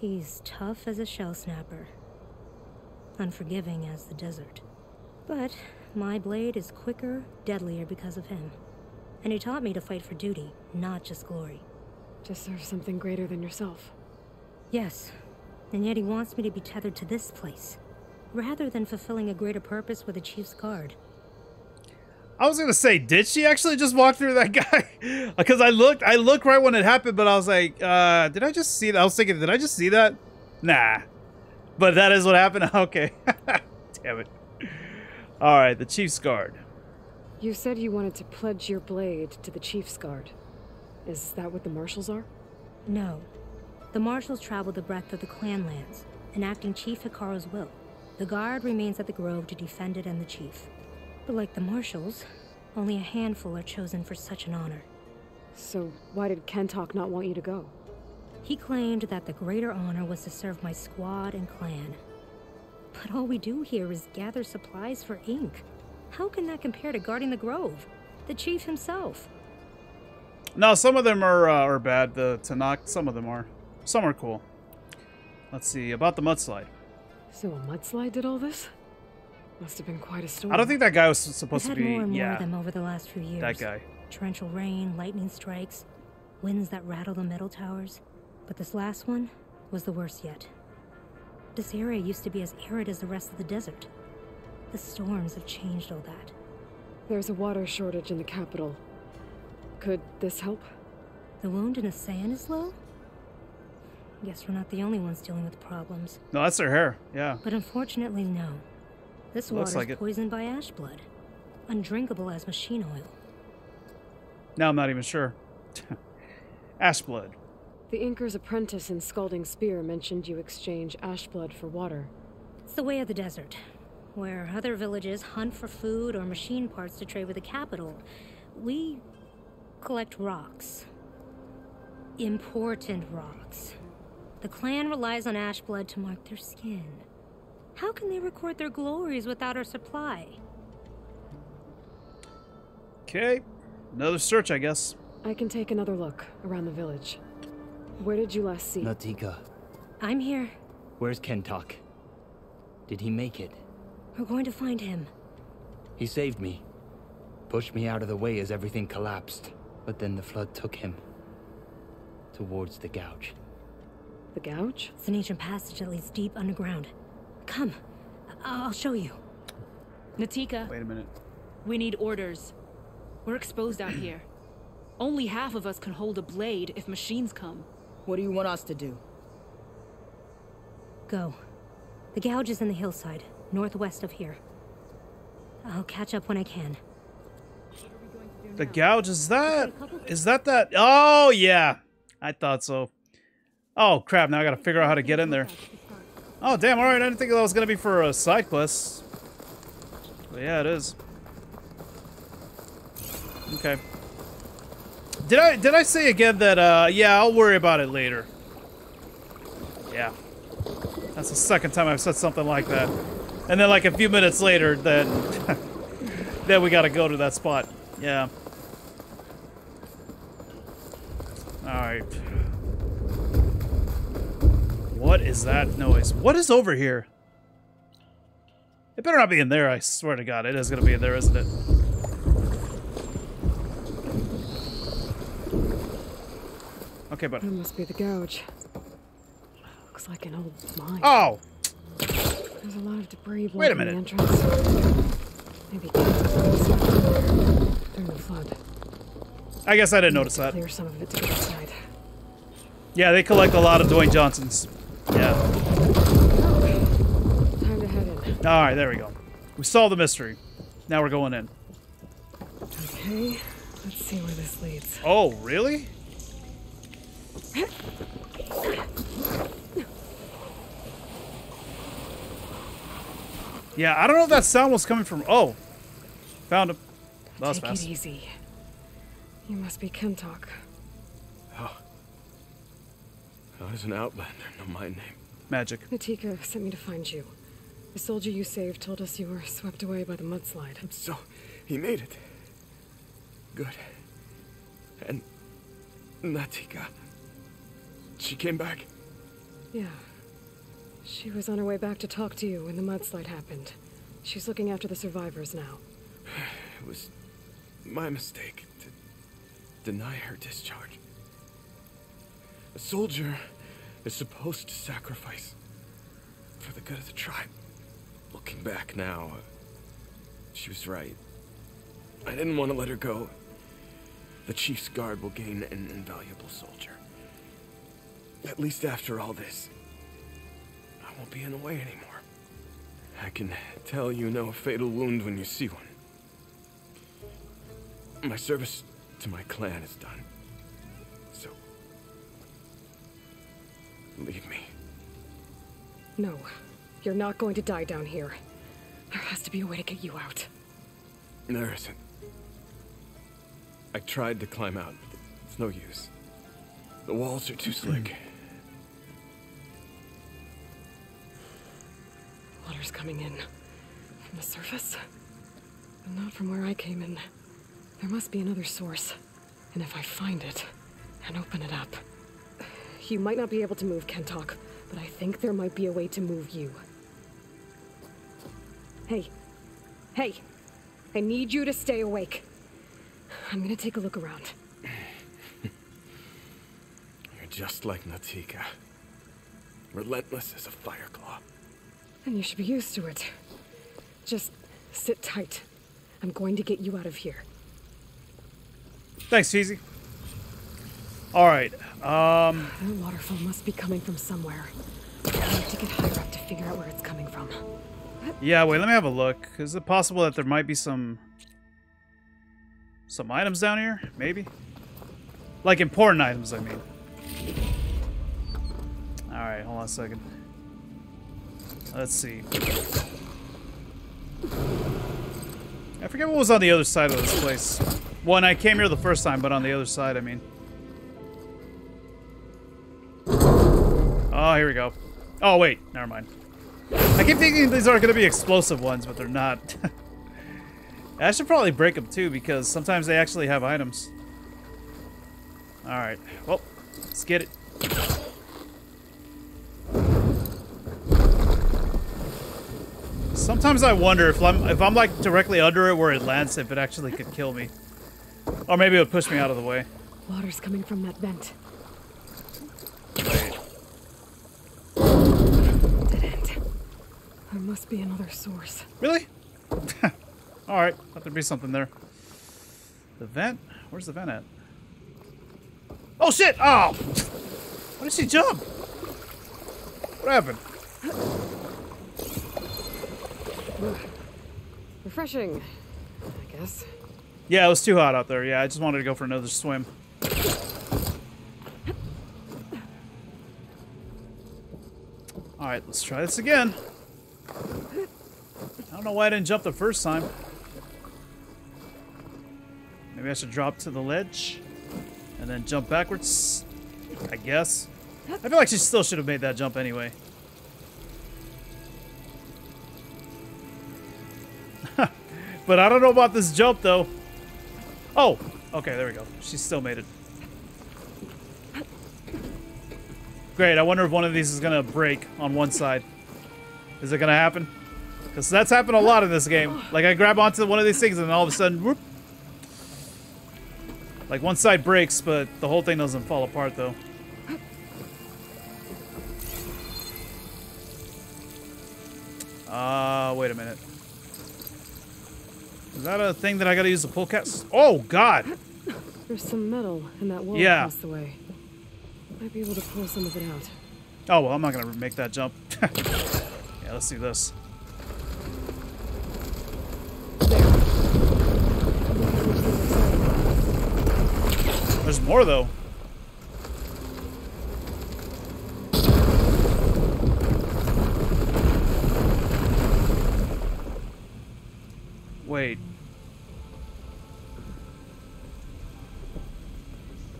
He's tough as a shell snapper, unforgiving as the desert. But my blade is quicker, deadlier because of him. And he taught me to fight for duty, not just glory. To serve something greater than yourself. Yes, and yet he wants me to be tethered to this place, rather than fulfilling a greater purpose with the Chief's Guard. I was gonna say, did she actually just walk through that guy? Because I looked, I looked right when it happened, but I was like, uh, did I just see that? I was thinking, did I just see that? Nah. But that is what happened. Okay. Damn it. All right, the Chief's Guard. You said you wanted to pledge your blade to the Chief's Guard. Is that what the Marshals are? No. The Marshals travel the breadth of the clan lands, enacting Chief Hekarro's will. The Guard remains at the Grove to defend it and the Chief. But like the Marshals, only a handful are chosen for such an honor. So why did Kentok not want you to go? He claimed that the greater honor was to serve my squad and clan. But all we do here is gather supplies for ink. How can that compare to guarding the Grove? The chief himself. No, some of them are uh, are bad. The Tenakth, some of them are. Some are cool. Let's see about the mudslide. So a mudslide did all this? Must have been quite a storm. I don't think that guy was supposed We've to had be. more and more yeah, of them over the last few years. that guy. Torrential rain, lightning strikes, winds that rattle the metal towers. But this last one was the worst yet. This area used to be as arid as the rest of the desert. The storms have changed all that. There's a water shortage in the capital. Could this help? The wound in the sand is low? Guess we're not the only ones dealing with problems. No, that's their hair. Yeah. But unfortunately, no. This Looks water's like poisoned by ash blood. Undrinkable as machine oil. Now I'm not even sure. Ash blood. The Inker's apprentice in Scalding Spear mentioned you exchange ash blood for water. It's the way of the desert, where other villages hunt for food or machine parts to trade with the capital. We collect rocks. Important rocks. The clan relies on ash blood to mark their skin. How can they record their glories without our supply? Okay. Another search, I guess. I can take another look around the village. Where did you last see? Natika, I'm here. where's Kentok? Did he make it? We're going to find him. He saved me. Pushed me out of the way as everything collapsed. But then the flood took him. Towards the gouge. The gouge? It's an ancient passage that leads deep underground. Come, I- I'll show you. Natika, Wait a minute. we need orders. We're exposed out here. Only half of us can hold a blade if machines come. What do you want us to do? Go. The gouge is in the hillside, northwest of here. I'll catch up when I can. The gouge is that? Is that that? Oh yeah, I thought so. Oh crap! Now I gotta figure out how to get in there. Oh damn! All right, I didn't think that was gonna be for a side quest. But yeah, it is. Okay. Did I did I say again that uh yeah I'll worry about it later. Yeah. That's the second time I've said something like that. And then like a few minutes later then then we gotta go to that spot. Yeah. Alright. What is that noise? What is over here? It better not be in there, I swear to god. It is gonna be in there, isn't it? Okay, but... That must be the gouge. Looks like an old mine. Oh! There's a lot of debris Wait a minute. the entrance. Maybe during the flood. I guess I didn't notice that. Clear some of it to get inside. Yeah, they collect a lot of Dwayne Johnsons. Yeah. Time to head in. Alright, there we go. We solved the mystery. Now we're going in. Okay, let's see where this leads. Oh, really? Yeah, I don't know if that sound was coming from... Oh. Found him. That was Take fast. it easy. You must be Kentok. I was an outlander, know my name. Magic. Natika sent me to find you. The soldier you saved told us you were swept away by the mudslide. So, he made it. Good. And Natika. She came back. Yeah. She was on her way back to talk to you when the mudslide happened. She's looking after the survivors now. It was my mistake to deny her discharge. A soldier is supposed to sacrifice for the good of the tribe. Looking back now, she was right. I didn't want to let her go. The chief's guard will gain an invaluable soldier. At least after all this, I won't be in the way anymore. I can tell you know a fatal wound when you see one. My service to my clan is done. Leave me. No, you're not going to die down here. There has to be a way to get you out. There isn't. I tried to climb out, but it's no use. The walls are too slick. Water's coming in. From the surface? But not from where I came in. There must be another source. And if I find it, and open it up. You might not be able to move Kentok, but I think there might be a way to move you. Hey. Hey. I need you to stay awake. I'm gonna take a look around. You're just like Natika. Relentless as a fireclaw. And you should be used to it. Just sit tight. I'm going to get you out of here. Thanks, Cheesy. Alright, um... That waterfall must be coming from somewhere. I need to get higher up to figure out where it's coming from. Yeah, wait, let me have a look. Is it possible that there might be some... Some items down here? Maybe? Like important items, I mean. Alright, hold on a second. Let's see. I forget what was on the other side of this place. When I came here the first time, but on the other side, I mean. Oh, here we go. Oh, wait. Never mind. I keep thinking these are going to be explosive ones, but they're not. I should probably break them too, because sometimes they actually have items. Alright. Well, let's get it. Sometimes I wonder if I'm if I'm like directly under it where it lands, if it actually could kill me, or maybe it would push me out of the way. Water's coming from that vent. Wait. Dead end. There must be another source. Really? Alright, thought there'd be something there. The vent? Where's the vent at? Oh shit! Oh! Why did she jump? What happened? Refreshing, I guess. Yeah, it was too hot out there. Yeah, I just wanted to go for another swim. Alright, let's try this again. I don't know why I didn't jump the first time. Maybe I should drop to the ledge and then jump backwards. I guess. I feel like she still should have made that jump anyway. but I don't know about this jump though. Oh, okay, there we go. She still made it. Great, I wonder if one of these is gonna break on one side. Is it gonna happen? Because that's happened a lot in this game. Like, I grab onto one of these things and all of a sudden, whoop. Like, one side breaks, but the whole thing doesn't fall apart, though. Uh, wait a minute. Is that a thing that I gotta use the pull cast? Oh, God! There's some metal in that wall Yeah. across the way. Might be able to pull some of it out. Oh, well, I'm not gonna make that jump. yeah, let's do this. There's more, though. Wait.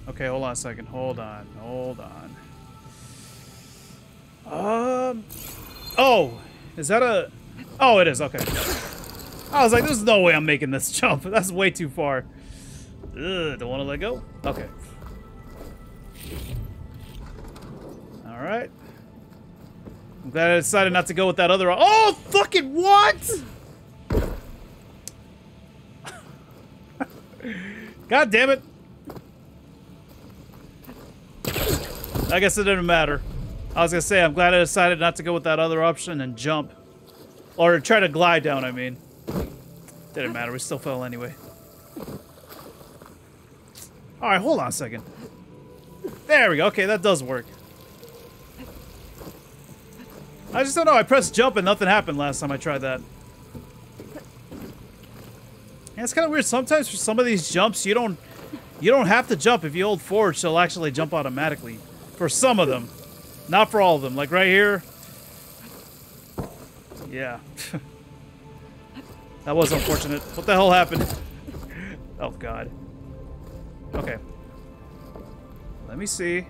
Okay, hold on a second. Hold on. Hold on. Um. Oh, is that a? Oh, it is. Okay. I was like, "There's no way I'm making this jump. That's way too far." Ugh, don't want to let go. Okay. All right. I'm glad I decided not to go with that other. Oh, fucking what? God damn it. I guess it didn't matter. I was gonna say, I'm glad I decided not to go with that other option and jump. Or try to glide down, I mean. Didn't matter, we still fell anyway. Alright, hold on a second. There we go, okay, that does work. I just don't know, I pressed jump and nothing happened last time I tried that. Yeah, it's kind of weird. Sometimes for some of these jumps, you don't you don't have to jump. If you hold forward, she'll actually jump automatically. For some of them. Not for all of them. Like right here. Yeah. that was unfortunate. What the hell happened? oh, God. Okay. Let me see.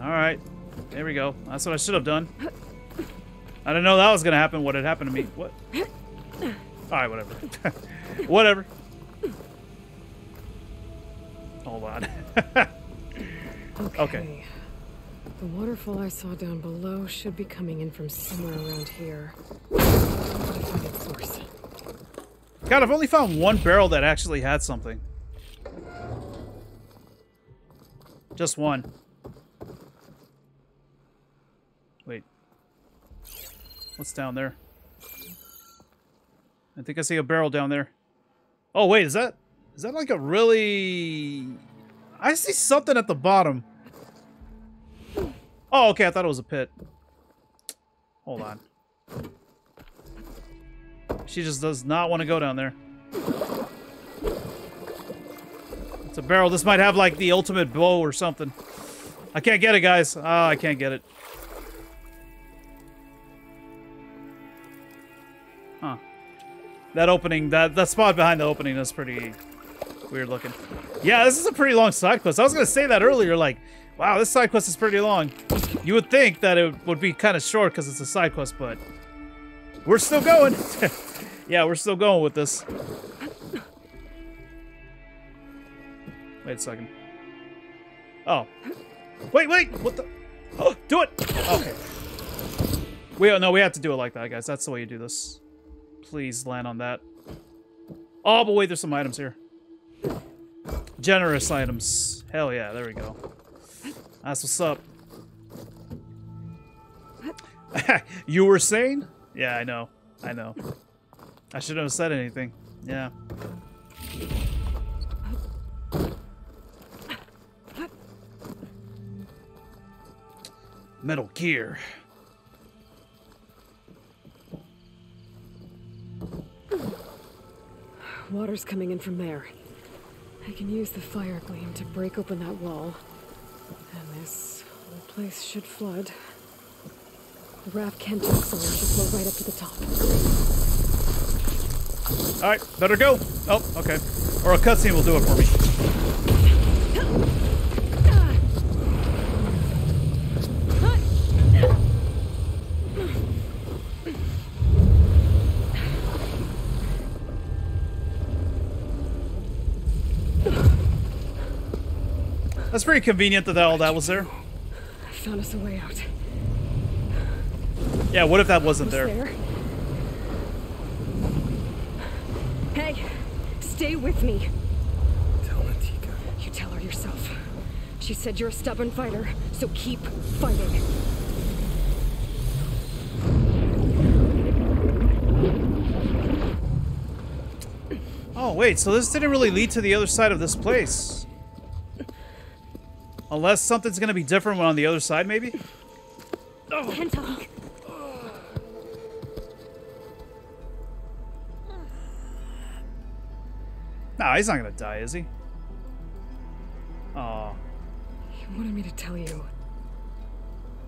Alright. There we go. That's what I should have done. I didn't know that was going to happen. What had happened to me? What? Alright, whatever. whatever. Hold on. Okay. Okay. The waterfall I saw down below should be coming in from somewhere around here. God, I've only found one barrel that actually had something. Just one. Wait. What's down there? I think I see a barrel down there. Oh, wait, is that... Is that like a really... I see something at the bottom. Oh, okay, I thought it was a pit. Hold on. She just does not want to go down there. It's a barrel. This might have like the ultimate bow or something. I can't get it, guys. Oh, I can't get it. Huh. That opening, that, that spot behind the opening is pretty weird looking. Yeah, this is a pretty long side quest. I was going to say that earlier, like, wow, this side quest is pretty long. You would think that it would be kind of short because it's a side quest, but we're still going. yeah, we're still going with this. Wait a second. Oh. Wait, wait! What the? Oh, do it! Okay. We no, we have to do it like that, guys. That's the way you do this. Please land on that. Oh, but wait, there's some items here. Generous items. Hell yeah, there we go. That's what's up. you were saying? Yeah, I know. I know. I shouldn't have said anything. Yeah. Metal Gear. Water's coming in from there. I can use the fire gleam to break open that wall. This place should flood. The raft Kent took on should flow right up to the top. Alright, better go. Oh, okay. Or a cutscene will do it for me. That's pretty convenient that all that was there. I found us a way out. Yeah, what if that wasn't Almost there? there. Hey, stay with me. Tell Natika. You tell her yourself. She said you're a stubborn fighter, so keep fighting. Oh, wait, so this didn't really lead to the other side of this place. Unless something's gonna be different when on the other side, maybe? Kento. Nah, he's not gonna die, is he? Aw. He wanted me to tell you.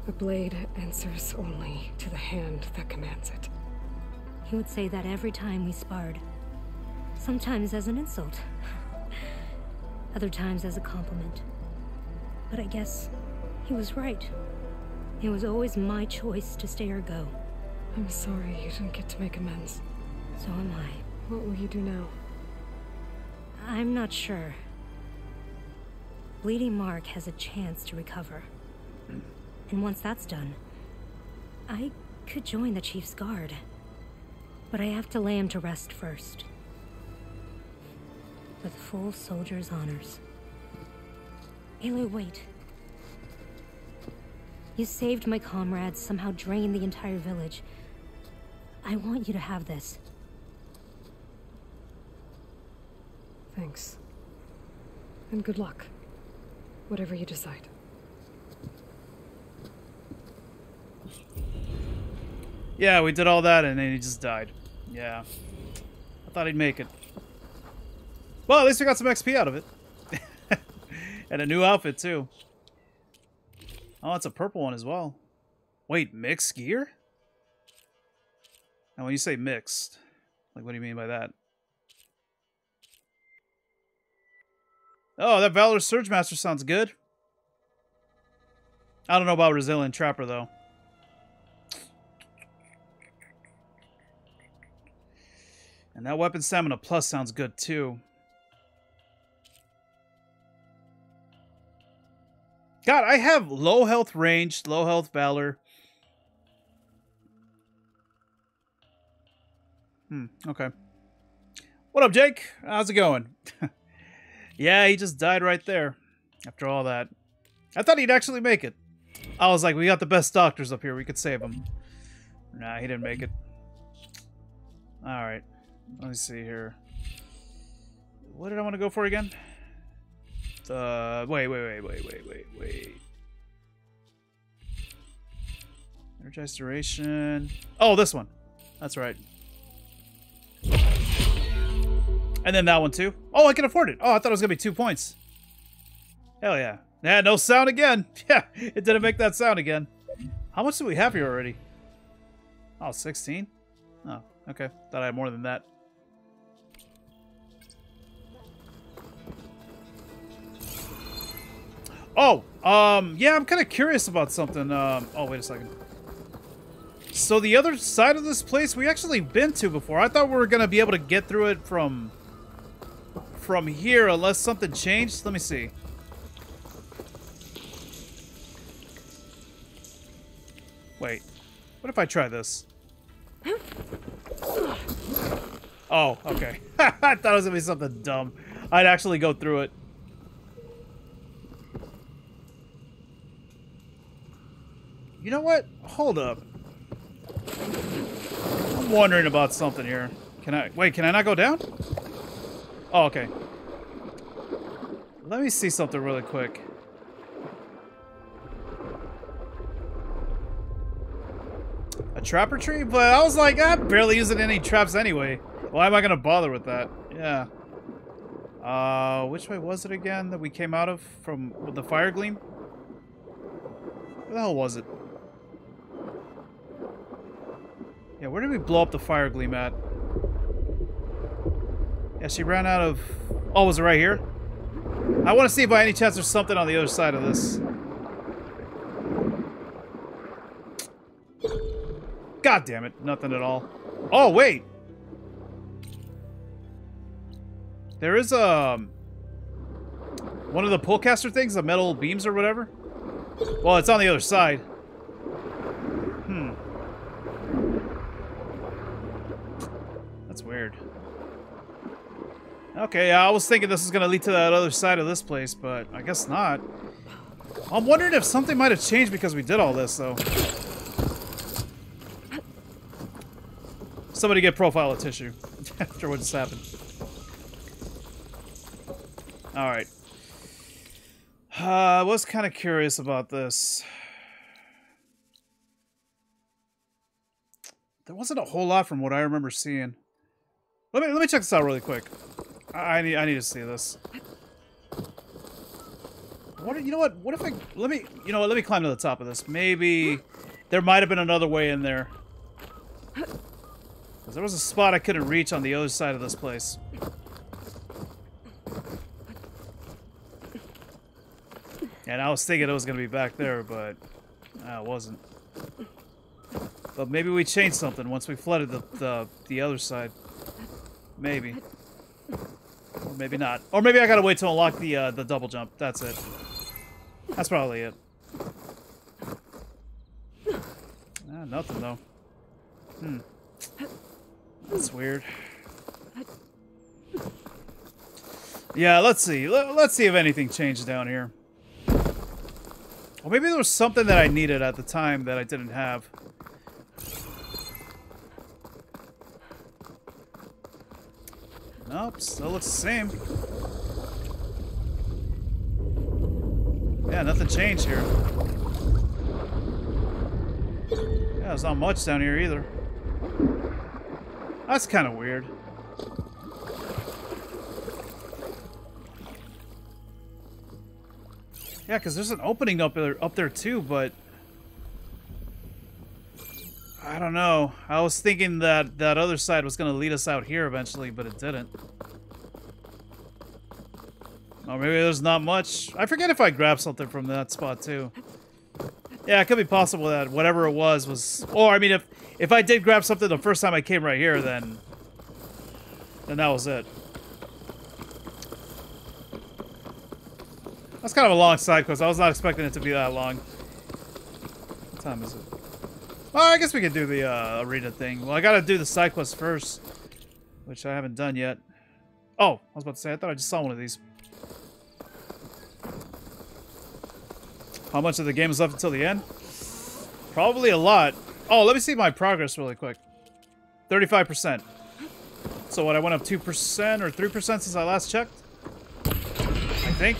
The blade answers only to the hand that commands it. He would say that every time we sparred. Sometimes as an insult. Other times as a compliment. But I guess he was right. It was always my choice to stay or go. I'm sorry you didn't get to make amends. So am I. What will you do now? I'm not sure. Bleeding Mark has a chance to recover. And once that's done, I could join the Chief's Guard. But I have to lay him to rest first. With full soldier's honors. Aloy, wait. You saved my comrades, somehow drained the entire village. I want you to have this. Thanks. And good luck. Whatever you decide. Yeah, we did all that and then he just died. Yeah. I thought he'd make it. Well, at least we got some XP out of it. And a new outfit, too. Oh, it's a purple one as well. Wait, mixed gear? And when you say mixed, like, what do you mean by that? Oh, that Valor Surge Master sounds good. I don't know about Resilient Trapper, though. And that weapon stamina plus sounds good too. God, I have low health range, low health valor. Hmm, okay. What up, Jake? How's it going? yeah, he just died right there after all that. I thought he'd actually make it. I was like, we got the best doctors up here. We could save him. Nah, he didn't make it. Alright. Let me see here. What did I want to go for again? The wait, wait, wait, wait, wait, wait, wait. Energized duration. Oh, this one. That's right. And then that one too. Oh, I can afford it. Oh, I thought it was gonna be two points. Hell yeah. Yeah, no sound again. Yeah, it didn't make that sound again. How much do we have here already? Oh, 16? Oh, okay. Thought I had more than that. Oh, um, yeah, I'm kind of curious about something. Um, oh, wait a second. So the other side of this place we actually been to before. I thought we were gonna be able to get through it from from here unless something changed. Let me see. Wait, what if I try this? Oh, okay. I thought it was gonna be something dumb. I'd actually go through it. You know what? Hold up. I'm wondering about something here. Can I... Wait, can I not go down? Oh, okay. Let me see something really quick. A trapper tree? But I was like, I'm barely using any traps anyway. Why am I going to bother with that? Yeah. Uh, which way was it again that we came out of from the fire gleam? Where the hell was it? Yeah, where did we blow up the fire gleam at? Yeah, she ran out of... Oh, was it right here? I want to see if by any chance there's something on the other side of this. God damn it, nothing at all. Oh, wait! There is a... Um, one of the pullcaster things, the metal beams or whatever. Well, it's on the other side. Hmm. That's weird. Okay, I was thinking this was going to lead to that other side of this place, but I guess not. I'm wondering if something might have changed because we did all this, though. Somebody get profile of tissue after what just happened. Alright. Uh, I was kind of curious about this. There wasn't a whole lot from what I remember seeing. Let me let me check this out really quick. I, I need I need to see this. What you know what? What if I let me you know what? Let me climb to the top of this. Maybe there might have been another way in there. Cause there was a spot I couldn't reach on the other side of this place. And I was thinking it was gonna be back there, but uh, it wasn't. But maybe we changed something once we flooded the the, the other side. Maybe. Or maybe not. Or maybe I gotta wait to unlock the uh, the double jump. That's it. That's probably it. Ah, nothing though. Hmm. That's weird. Yeah, let's see. Let, let's see if anything changed down here. Or maybe there was something that I needed at the time that I didn't have. Nope, still looks the same. Yeah, nothing changed here. Yeah, there's not much down here either. That's kind of weird. Yeah, because there's an opening up there, up there too, but... I don't know. I was thinking that that other side was going to lead us out here eventually, but it didn't. Or maybe there's not much. I forget if I grabbed something from that spot too. Yeah, it could be possible that whatever it was was... Or, I mean, if, if I did grab something the first time I came right here, then... Then that was it. That's kind of a long side quest. I was not expecting it to be that long. What time is it? I guess we could do the uh, arena thing. Well, I gotta do the side quest first, which I haven't done yet. Oh, I was about to say, I thought I just saw one of these. How much of the game is left until the end? Probably a lot. Oh, let me see my progress really quick. 35%. So what, I went up 2% or 3% since I last checked? I think.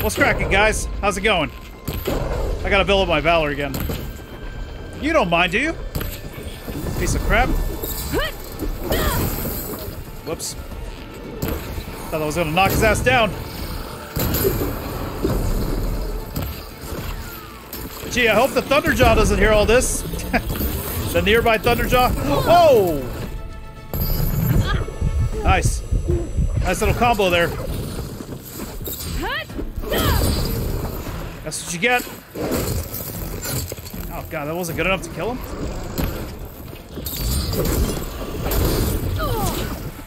What's cracking, guys? How's it going? I gotta build up my valor again. You don't mind, do you? Piece of crap. Whoops. Thought I was gonna knock his ass down. Gee, I hope the Thunderjaw doesn't hear all this. the nearby Thunderjaw. Oh! Nice. Nice little combo there. That's what you get. Oh god, that wasn't good enough to kill him?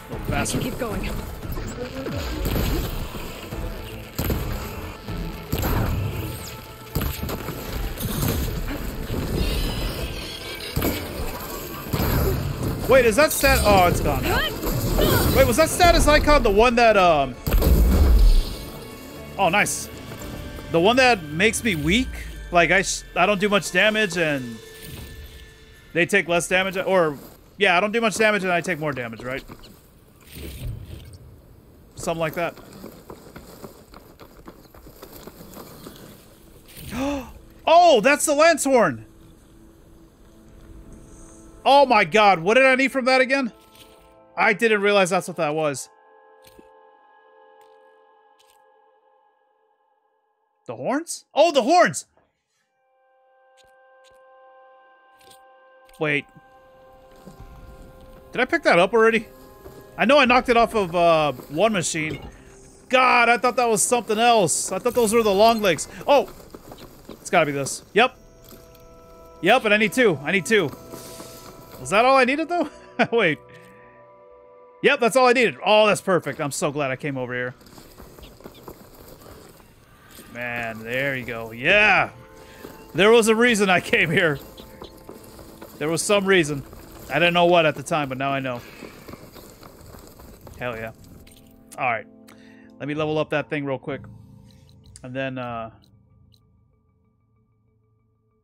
Little bastard. keep going. Wait, is that stat? Oh, it's gone. Wait, was that status icon the one that, um... Oh, nice. The one that makes me weak, like I, I don't do much damage and they take less damage, or yeah, I don't do much damage and I take more damage, right? Something like that. oh, that's the Lancehorn! Oh my god, what did I need from that again? I didn't realize that's what that was. The horns? Oh, the horns! Wait. Did I pick that up already? I know I knocked it off of uh, one machine. God, I thought that was something else. I thought those were the long legs. Oh! It's gotta be this. Yep. Yep, and I need two. I need two. Was that all I needed, though? Wait. Yep, that's all I needed. Oh, that's perfect. I'm so glad I came over here. Man, there you go. Yeah! There was a reason I came here. There was some reason. I didn't know what at the time, but now I know. Hell yeah. Alright. Let me level up that thing real quick. And then, uh...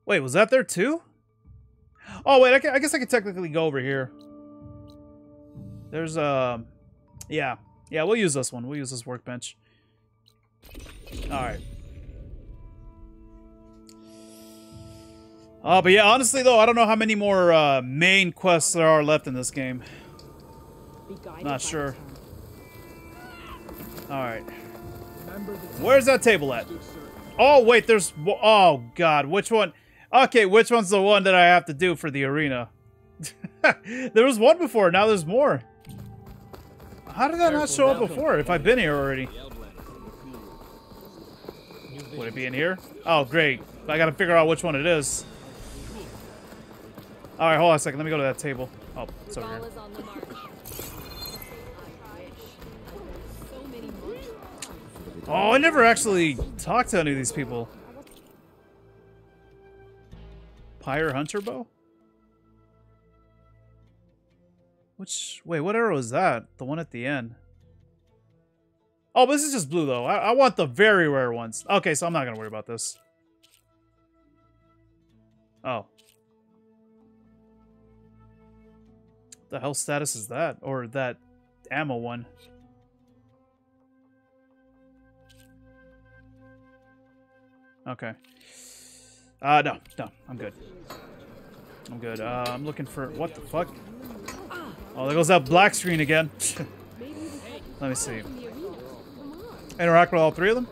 Wait, was that there too? Oh, wait, I, can, I guess I could technically go over here. There's, uh... Yeah. Yeah, we'll use this one. We'll use this workbench. Alright. Oh, but yeah, honestly though, I don't know how many more uh, main quests there are left in this game. Not sure. Alright. Where's that table at? Oh, wait, there's... Oh, God, which one? Okay, which one's the one that I have to do for the arena? there was one before, now there's more. How did that not show up before, if I've been here already? Would it be in here? Oh, great. I gotta figure out which one it is. Alright, hold on a second. Let me go to that table. Oh, it's over here. Oh, I never actually talked to any of these people. Pyre Hunter Bow? Which, wait, what arrow is that? The one at the end. Oh, this is just blue, though. I, I want the very rare ones. Okay, so I'm not going to worry about this. Oh. The hell status is that? Or that ammo one? Okay. Uh, no, no, I'm good. I'm good. Uh, I'm looking for... What the fuck? Oh, there goes that black screen again. Let me see. Interact with all three of them?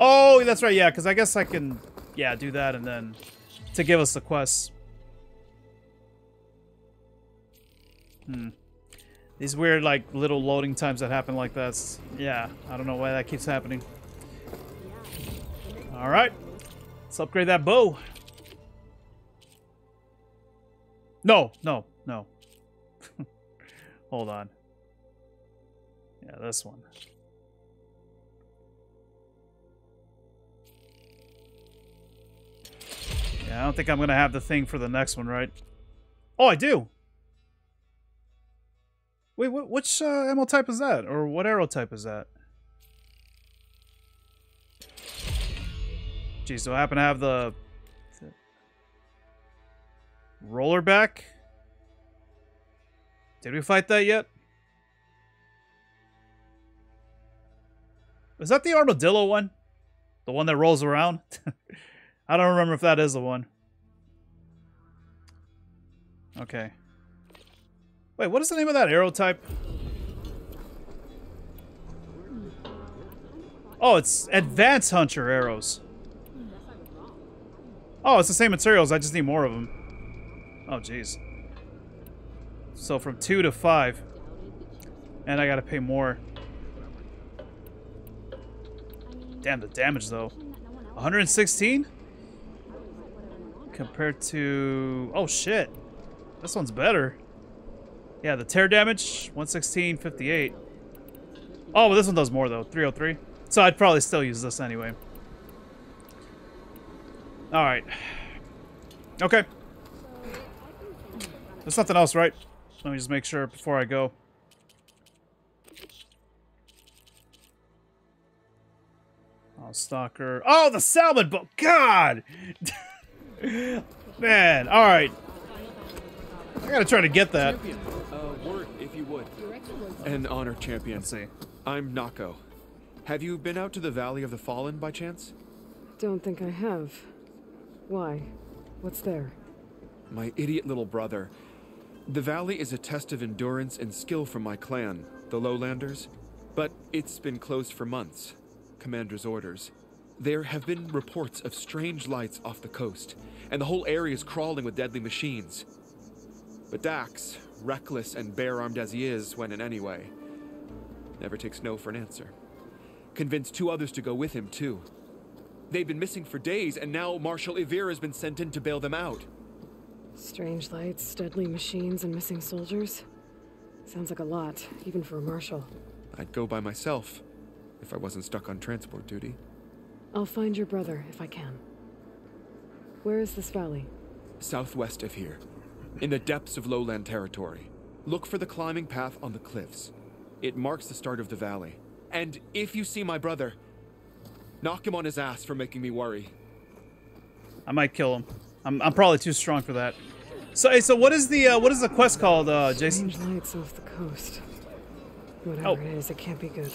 Oh, that's right, yeah, because I guess I can, yeah, do that and then to give us the quests. Hmm. These weird, like, little loading times that happen like that. Yeah, I don't know why that keeps happening. Alright. Let's upgrade that bow. No, no, no. Hold on. Yeah, this one. Yeah, I don't think I'm going to have the thing for the next one, right? Oh, I do! Wait, what, which uh, ammo type is that? Or what arrow type is that? Geez, do I happen to have the... Rollerback? Did we fight that yet? Is that the armadillo one? The one that rolls around? I don't remember if that is the one. Okay. Wait, what is the name of that arrow type? Oh, it's Advanced Hunter arrows. Oh, it's the same materials. I just need more of them. Oh, jeez. So from 2 to 5. And I gotta pay more. Damn, the damage, though. 116? Compared to... Oh, shit. This one's better. Yeah, the tear damage, 116, 58. Oh, but this one does more, though. 303. So I'd probably still use this anyway. Alright. Okay. There's nothing else, right? Let me just make sure before I go. Oh, Stalker. Oh, the salmon boat. God. Man. All right. I gotta try to get that. An honor, champion. Let's see. I'm Nako. Have you been out to the Valley of the Fallen by chance? Don't think I have. Why? What's there? My idiot little brother. The valley is a test of endurance and skill from my clan, the Lowlanders. But it's been closed for months. Commander's orders. There have been reports of strange lights off the coast, and the whole area is crawling with deadly machines. But Dax, reckless and bare armed as he is when in any way, never takes no for an answer. Convinced two others to go with him, too. They've been missing for days, and now Marshal Ivir has been sent in to bail them out. Strange lights, deadly machines, and missing soldiers? Sounds like a lot, even for a marshal. I'd go by myself if I wasn't stuck on transport duty. I'll find your brother if I can. Where is this valley? Southwest of here, in the depths of lowland territory. Look for the climbing path on the cliffs. It marks the start of the valley. And if you see my brother, knock him on his ass for making me worry. I might kill him. I'm, I'm probably too strong for that. So, hey, so what is the uh, what is the quest called, uh, Jason? Strange lights off the coast. Whatever Oh. it is, it can't be good.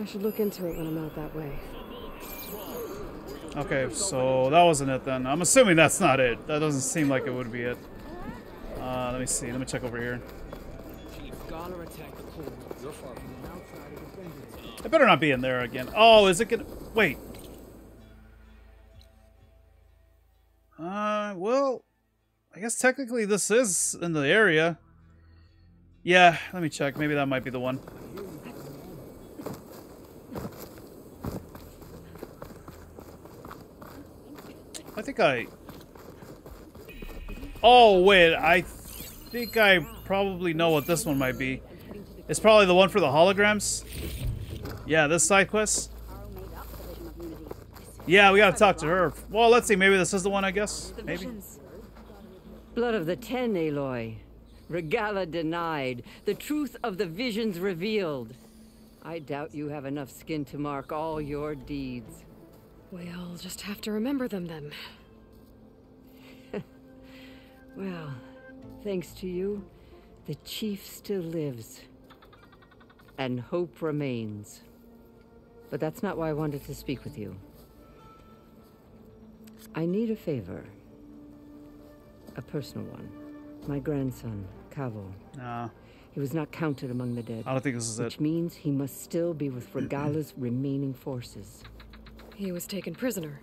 I should look into it when I'm out that way. Okay, so that wasn't it then. I'm assuming that's not it. That doesn't seem like it would be it. Uh, let me see. Let me check over here. It better not be in there again. Oh, is it gonna... Wait. Uh, well... I guess technically this is in the area. Yeah, let me check. Maybe that might be the one. I think I... Oh, wait. I think I probably know what this one might be. It's probably the one for the holograms. Yeah, this side quest. Yeah, we gotta talk to her. Well, let's see. Maybe this is the one, I guess. Maybe. Blood of the Ten, Aloy. Regala denied. The truth of the visions revealed. I doubt you have enough skin to mark all your deeds. We'll just have to remember them then. Well, thanks to you, the chief still lives. And hope remains. But that's not why I wanted to speak with you. I need a favor. A personal one. My grandson, Cavo. Nah. He was not counted among the dead. I don't think this is which it. Which means he must still be with Regala's remaining forces. He was taken prisoner.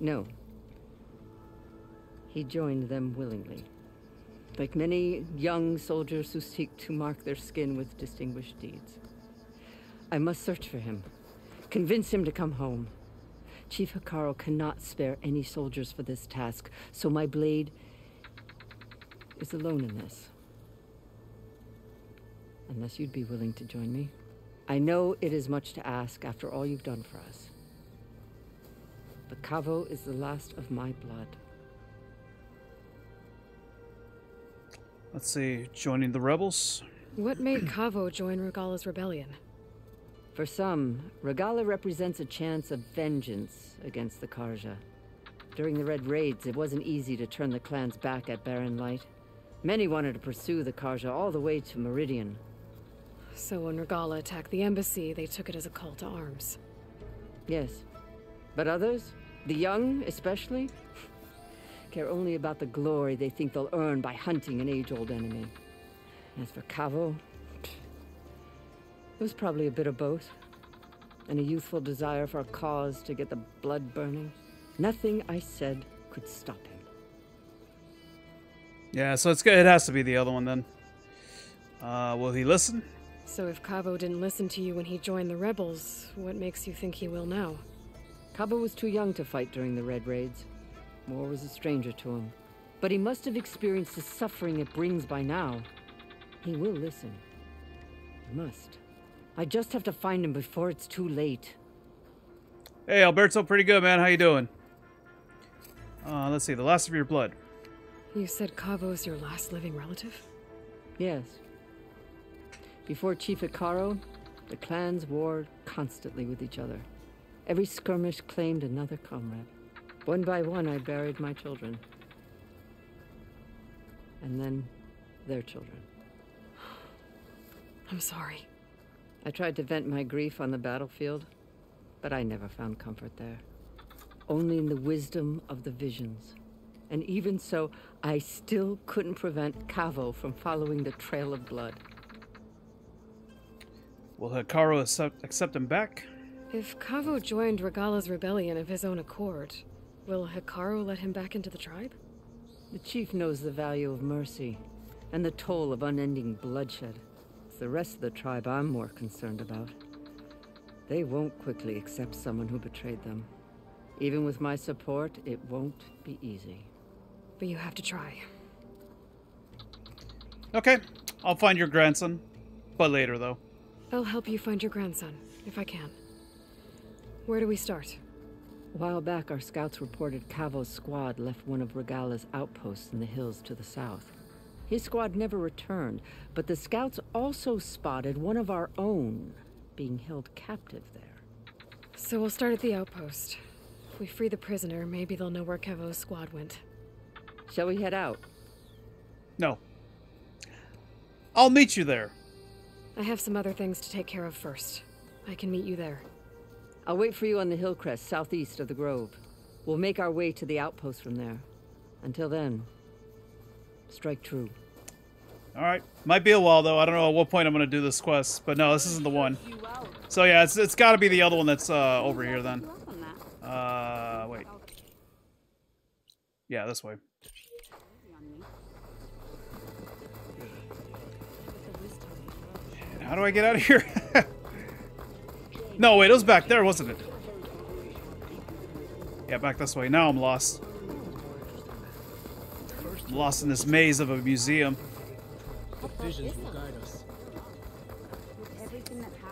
No. He joined them willingly. Like many young soldiers who seek to mark their skin with distinguished deeds. I must search for him. Convince him to come home. Chief Hekarro cannot spare any soldiers for this task, so my blade is alone in this. Unless you'd be willing to join me. I know it is much to ask after all you've done for us. But Kavo is the last of my blood. Let's see. Joining the rebels. What made Kavo join Regala's rebellion? For some, Regala represents a chance of vengeance against the Carja. During the Red Raids, it wasn't easy to turn the clans back at Barren Light. Many wanted to pursue the Carja all the way to Meridian. So when Regala attacked the embassy, they took it as a call to arms. Yes. But others, the young especially, care only about the glory they think they'll earn by hunting an age-old enemy. As for Cavo, it was probably a bit of both. And a youthful desire for a cause to get the blood burning. Nothing I said could stop him. Yeah, so it's good. It has to be the other one then. Uh, will he listen? So if Cavo didn't listen to you when he joined the rebels, what makes you think he will now? Cabo was too young to fight during the Red Raids. War was a stranger to him. But he must have experienced the suffering it brings by now. He will listen. He must. I just have to find him before it's too late. Hey, Alberto, pretty good, man. How you doing? Uh, let's see. The last of your blood. You said Cavo is your last living relative? Yes. Before Chief Hekarro, the clans warred constantly with each other. Every skirmish claimed another comrade. One by one, I buried my children. And then their children. I'm sorry. I tried to vent my grief on the battlefield, but I never found comfort there. Only in the wisdom of the visions. And even so, I still couldn't prevent Kavo from following the trail of blood. Will Hekarro accept, accept him back? If Kavo joined Regala's rebellion of his own accord, will Hekarro let him back into the tribe? The chief knows the value of mercy and the toll of unending bloodshed. It's the rest of the tribe I'm more concerned about. They won't quickly accept someone who betrayed them. Even with my support, it won't be easy. But you have to try. Okay, I'll find your grandson. But later, though. I'll help you find your grandson, if I can. Where do we start? A while back, our scouts reported Kavo's squad left one of Regala's outposts in the hills to the south. His squad never returned, but the scouts also spotted one of our own being held captive there. So we'll start at the outpost. If we free the prisoner, maybe they'll know where Kevo's squad went. Shall we head out? No. I'll meet you there. I have some other things to take care of first. I can meet you there. I'll wait for you on the hillcrest southeast of the grove. We'll make our way to the outpost from there. Until then, strike true. All right. Might be a while though. I don't know at what point I'm gonna do this quest, but no, this isn't the one. So yeah, it's it's got to be the other one that's uh, over here then. Uh, wait. Yeah, this way. How do I get out of here? no, wait, it was back there, wasn't it? Yeah, back this way. Now I'm lost. I'm lost in this maze of a museum.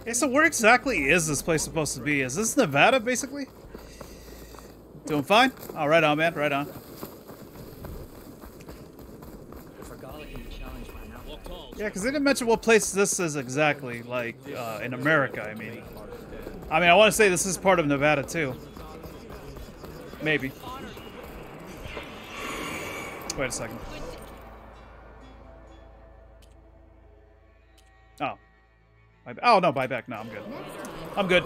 Hey, so where exactly is this place supposed to be? Is this Nevada, basically? Doing fine? Oh, right on, man. Right on. Yeah, because they didn't mention what place this is exactly, like, uh, in America, I mean. I mean, I want to say this is part of Nevada, too. Maybe. Wait a second. Oh. Oh, no, buy back. No, I'm good. I'm good.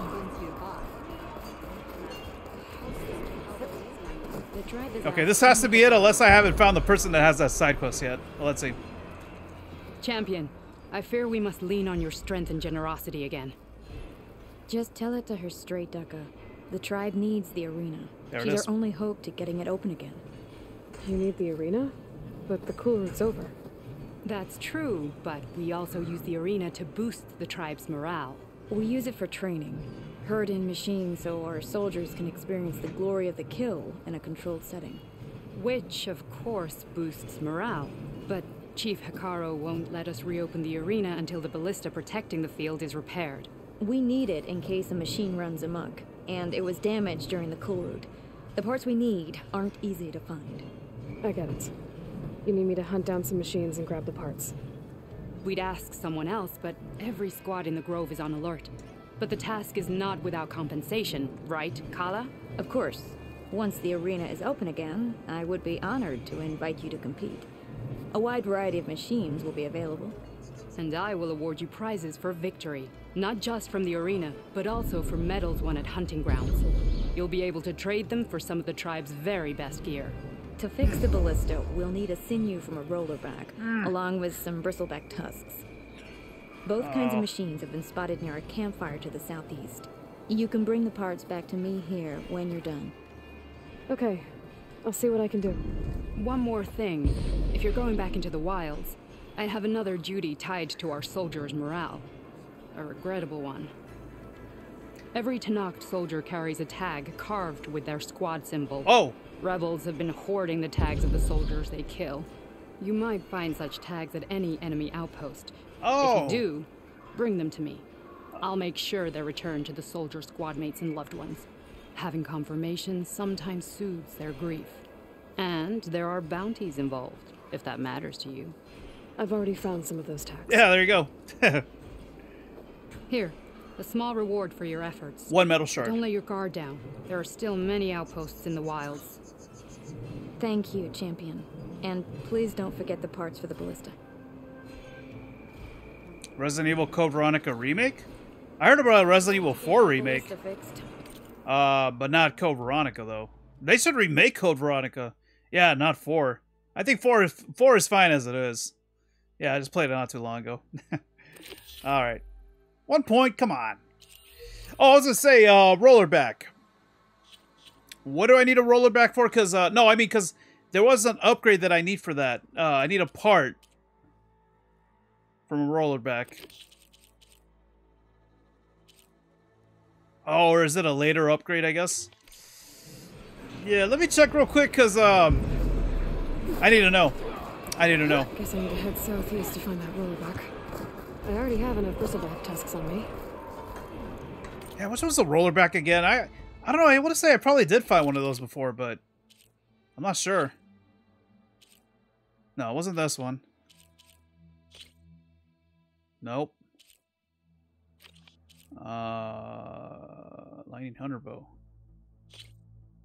Okay, this has to be it unless I haven't found the person that has that side quest yet. Well, let's see. Champion, I fear we must lean on your strength and generosity again. Just tell it to her straight, Ducka. The tribe needs the arena. There She's our only hope to getting it open again. You need the arena? But the Kulrut's over. That's true, but we also use the arena to boost the tribe's morale. We use it for training. Herd in machines so our soldiers can experience the glory of the kill in a controlled setting. Which, of course, boosts morale. But Chief Hekarro won't let us reopen the arena until the ballista protecting the field is repaired. We need it in case a machine runs amok, and it was damaged during the Kulrut. The parts we need aren't easy to find. I get it. You need me to hunt down some machines and grab the parts. We'd ask someone else, but every squad in the Grove is on alert. But the task is not without compensation, right, Kala? Of course. Once the arena is open again, I would be honored to invite you to compete. A wide variety of machines will be available. And I will award you prizes for victory, not just from the arena, but also for medals won at hunting grounds. You'll be able to trade them for some of the tribe's very best gear. To fix the ballista, we'll need a sinew from a rollerback, mm. along with some bristleback tusks. Both kinds Oh. of machines have been spotted near a campfire to the southeast. You can bring the parts back to me here when you're done. Okay, I'll see what I can do. One more thing. If you're going back into the wilds, I have another duty tied to our soldiers' morale. A regrettable one. Every Tenakth soldier carries a tag carved with their squad symbol. Oh! Rebels have been hoarding the tags of the soldiers they kill. You might find such tags at any enemy outpost. Oh. If you oh! do, bring them to me. I'll make sure they're returned to the soldier squad mates and loved ones. Having confirmation sometimes soothes their grief. And there are bounties involved, if that matters to you. I've already found some of those tags. Yeah, there you go. Here, A small reward for your efforts. One metal shard. Don't let your guard down. There are still many outposts in the wilds. Thank you, champion. And please don't forget the parts for the ballista. Resident Evil Code Veronica remake? I heard about a Resident Evil 4 remake. Uh, but not Code Veronica though. They should remake Code Veronica. Yeah, not 4. I think 4 is, 4 is fine as it is. Yeah, I just played it not too long ago. All right. One point, come on. Oh, I was going to say uh rollerback. What do I need a rollerback for? Cuz uh no, I mean cuz there was an upgrade that I need for that. Uh I need a part from a rollerback. Oh, or is it a later upgrade, I guess? Yeah, let me check real quick, because, um... I need to know. I to know. Guess I need to head southeast to find that rollerback. I already have enough bristleback tusks on me. Yeah, which was the rollerback again? I I don't know, I want to say I probably did find one of those before, but... I'm not sure. No, it wasn't this one. Nope. Uh, lightning hunter bow.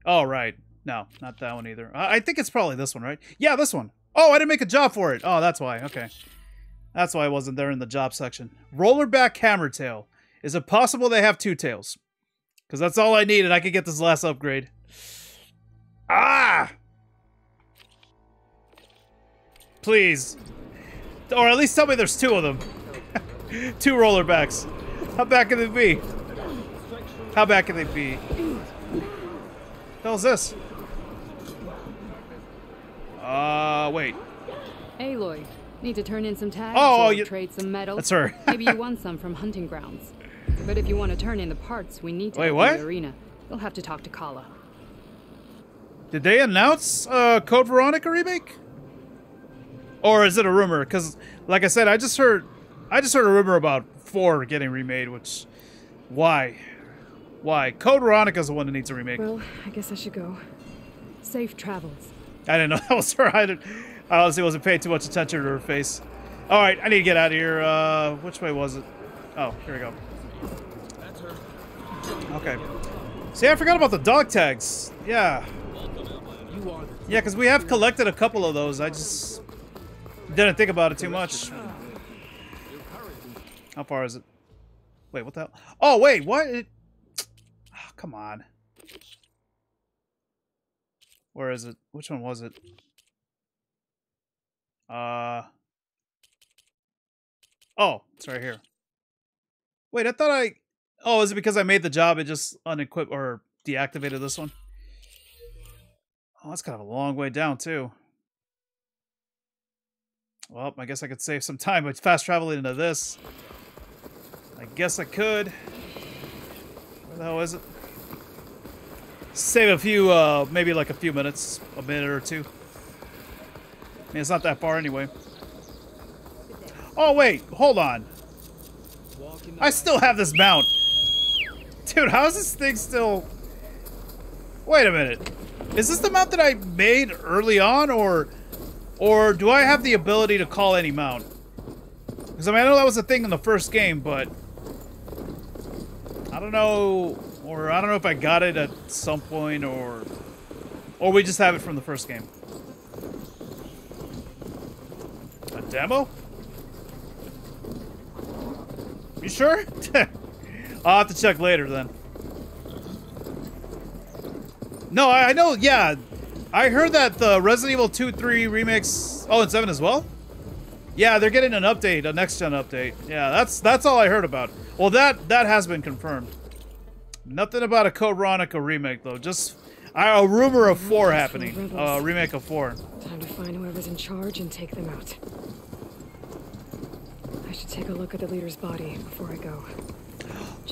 Oh right, no, not that one either. I, I think it's probably this one, right? Yeah, this one. Oh, I didn't make a job for it. Oh, that's why. Okay, that's why I wasn't there in the job section. Rollerback hammer tail. Is it possible they have two tails? Because that's all I need, and I could get this last upgrade. Ah! Please. Or at least tell me there's two of them. two rollerbacks. How bad can they be? How bad can they be? The hell's this? Uh, wait. Aloy, need to turn in some tags Oh, or you- trade some metal? That's her. Maybe you won some from hunting grounds. But if you want to turn in the parts, we need to Wait, what? the arena. You'll have to talk to Kala. Did they announce uh, Code Veronica remake? Or is it a rumor? Because, like I said, I just heard, I just heard a rumor about four getting remade. Which, why, why? Code Veronica's the one that needs a remake. Well, I guess I should go. Safe travels. I didn't know that was her. I, I honestly wasn't paying too much attention to her face. All right, I need to get out of here. Uh, which way was it? Oh, here we go. Okay. See, I forgot about the dog tags. Yeah. Yeah, because we have collected a couple of those. I just didn't think about it too much. How far is it? Wait, what the hell? Oh, wait, what? Oh, come on. Where is it? Which one was it? Uh. Oh, it's right here. Wait, I thought I. Oh, is it because I made the job? It just unequipped or deactivated this one? Oh, that's kind of a long way down, too. Well, I guess I could save some time by fast traveling into this. I guess I could. Where the hell is it? Save a few, uh, maybe like a few minutes, a minute or two. I mean, it's not that far anyway. Oh, wait, hold on. I still have this mount. Dude, how is this thing still... Wait a minute. Is this the mount that I made early on, or... Or do I have the ability to call any mount? Because, I mean, I know that was a thing in the first game, but... I don't know... Or I don't know if I got it at some point, or... Or we just have it from the first game. A demo? You sure? I'll have to check later then. No, I, I know, yeah. I heard that the Resident Evil 2, 3 remix, Oh, and 7 as well? Yeah, they're getting an update, a next-gen update. Yeah, that's that's all I heard about. Well, that that has been confirmed. Nothing about a Code Veronica remake, though. Just uh, a rumor of 4 happening. A uh, remake of 4. Time to find whoever's in charge and take them out. I should take a look at the leader's body before I go.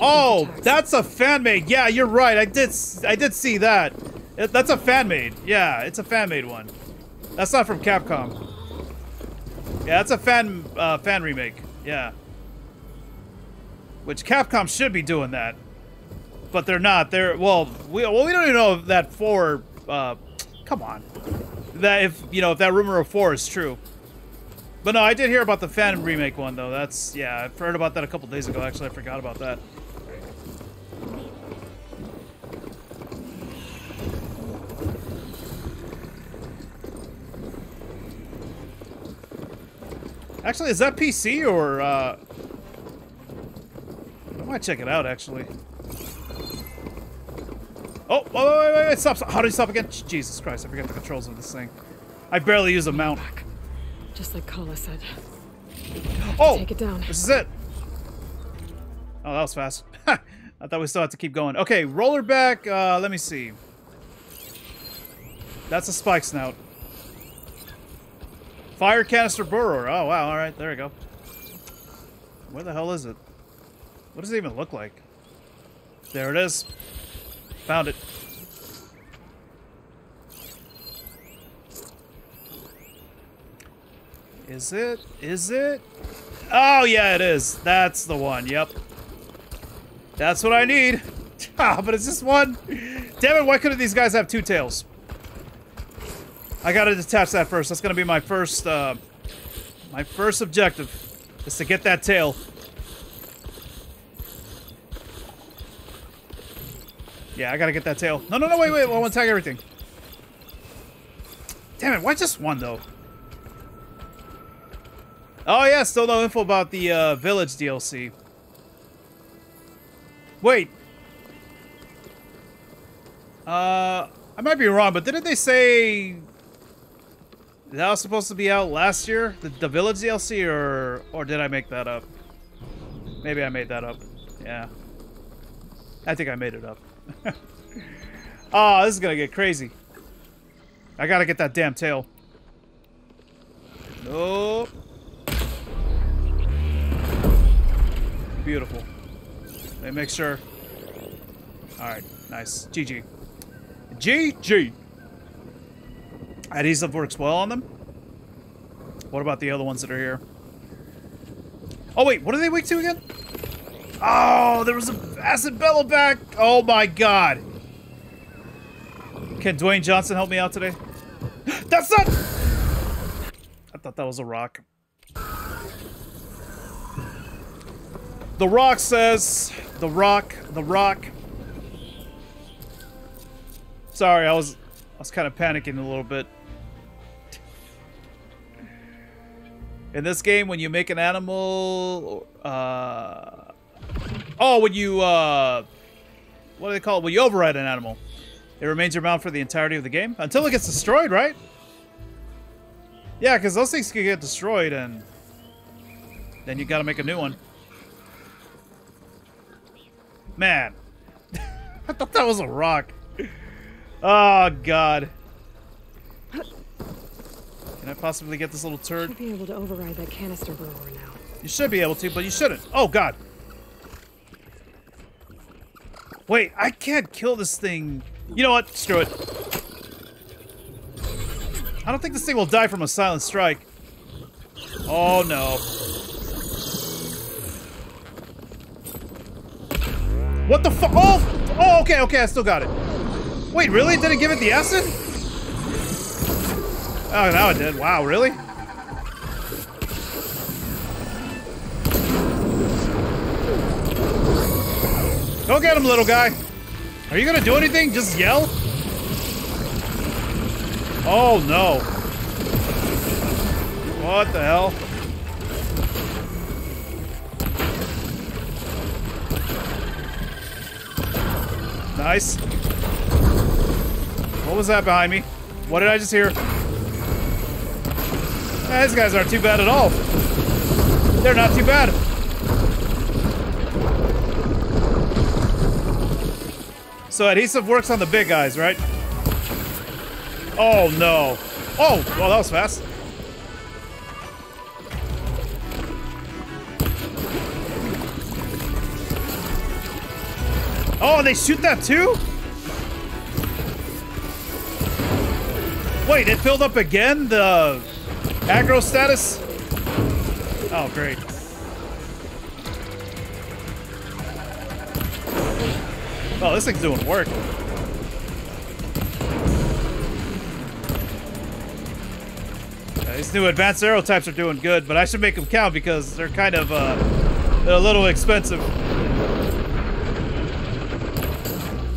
Oh, that's a fan made. Yeah, you're right. I did I did see that. It- that's a fan made. Yeah, it's a fan made one. That's not from Capcom. Yeah, that's a fan uh, fan remake. Yeah. Which Capcom should be doing that but they're not. They're well, we well we don't even know if that four. Uh, come on, that if you know if that rumor of four is true. But no, I did hear about the Phantom remake one though. That's yeah, I've heard about that a couple days ago. Actually, I forgot about that. Actually, is that PC or uh, I might check it out actually. Oh, wait, wait, wait, wait, stop, stop. How do you stop again? Jesus Christ, I forget the controls of this thing. I barely use a mount. Just like Kala said. Oh! Take it down. This is it. Oh, that was fast. I thought we still had to keep going. Okay, rollerback. Uh, let me see. That's a spikesnout. Fire canister burrower. Oh, wow. All right, there we go. Where the hell is it? What does it even look like? There it is. Found it. Is it? Is it? Oh, yeah, it is. That's the one. Yep. That's what I need. Ah, but it's just one. Damn it, why couldn't these guys have two tails? I gotta detach that first. That's gonna be my first, uh, my first objective. Is to get that tail. Yeah, I gotta get that tail. No, no, no, wait, wait. I want to tag everything. Damn it, why just one, though? Oh, yeah, still no info about the uh, Village DLC. Wait. Uh, I might be wrong, but didn't they say that was supposed to be out last year? The, the Village DLC, or or did I make that up? Maybe I made that up. Yeah. I think I made it up. Oh, this is gonna get crazy. I gotta get that damn tail. Nope. Beautiful. Me make sure. Alright, nice. GG. GG! Adhesive works well on them. What about the other ones that are here? Oh wait, what are they weak to again? Oh, there was an acid bellowback! Oh my god! Can Dwayne Johnson help me out today? That's not... I thought that was a rock. The Rock says, The Rock, The Rock. Sorry, I was I was kind of panicking a little bit. In this game, when you make an animal, uh, oh, when you, uh, what do they call it? When you override an animal, it remains your mount for the entirety of the game until it gets destroyed, right? Yeah, because those things can get destroyed, and then you got to make a new one. Man, I thought that was a rock. Oh, God. Can I possibly get this little turd? Should be able to override that canister burrower now. You should be able to, but you shouldn't. Oh, God. Wait, I can't kill this thing. You know what? Screw it. I don't think this thing will die from a silent strike. Oh, no. What the fuck? Oh! Oh, okay, okay, I still got it. Wait, really? Did it give it the acid? Oh, now it did. Wow, really? Go get him, little guy. Are you gonna do anything? Just yell? Oh, no. What the hell? Nice. What was that behind me? What did I just hear? These guys aren't too bad at all. They're not too bad. So adhesive works on the big guys, right? Oh no. Oh, well that was fast. Oh, they shoot that too? Wait, it filled up again? The aggro status? Oh, great. Oh, this thing's doing work. Uh, these new advanced arrow types are doing good, but I should make them count because they're kind of, uh, a little expensive.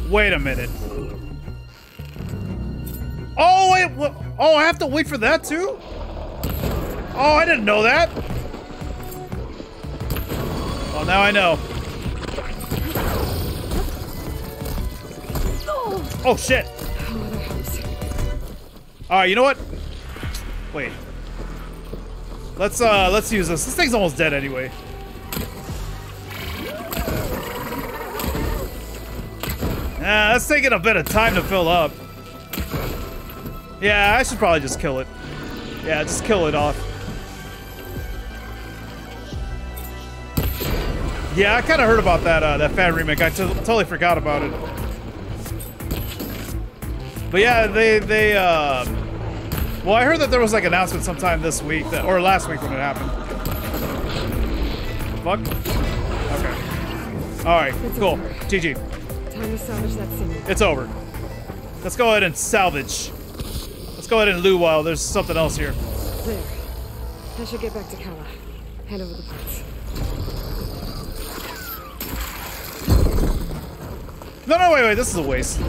Wait a minute. Oh, wait? Oh, I have to wait for that too? Oh, I didn't know that. Well, now I know. Oh, shit. Alright, you know what? Wait. Let's, uh, let's use this. This thing's almost dead anyway. Ah, that's taking a bit of time to fill up. Yeah, I should probably just kill it. Yeah, just kill it off. Yeah, I kind of heard about that uh, that fan remake. I totally forgot about it. But yeah, they they uh, well, I heard that there was like an announcement sometime this week that, or last week when it happened. Fuck. Okay. All right. Cool. GG. Time to salvage that scene. It's over. Let's go ahead and salvage. Let's go ahead and loot while there's something else here. There. I should get back to Kala. Hand over the parts. No, no, wait, wait. This is a waste.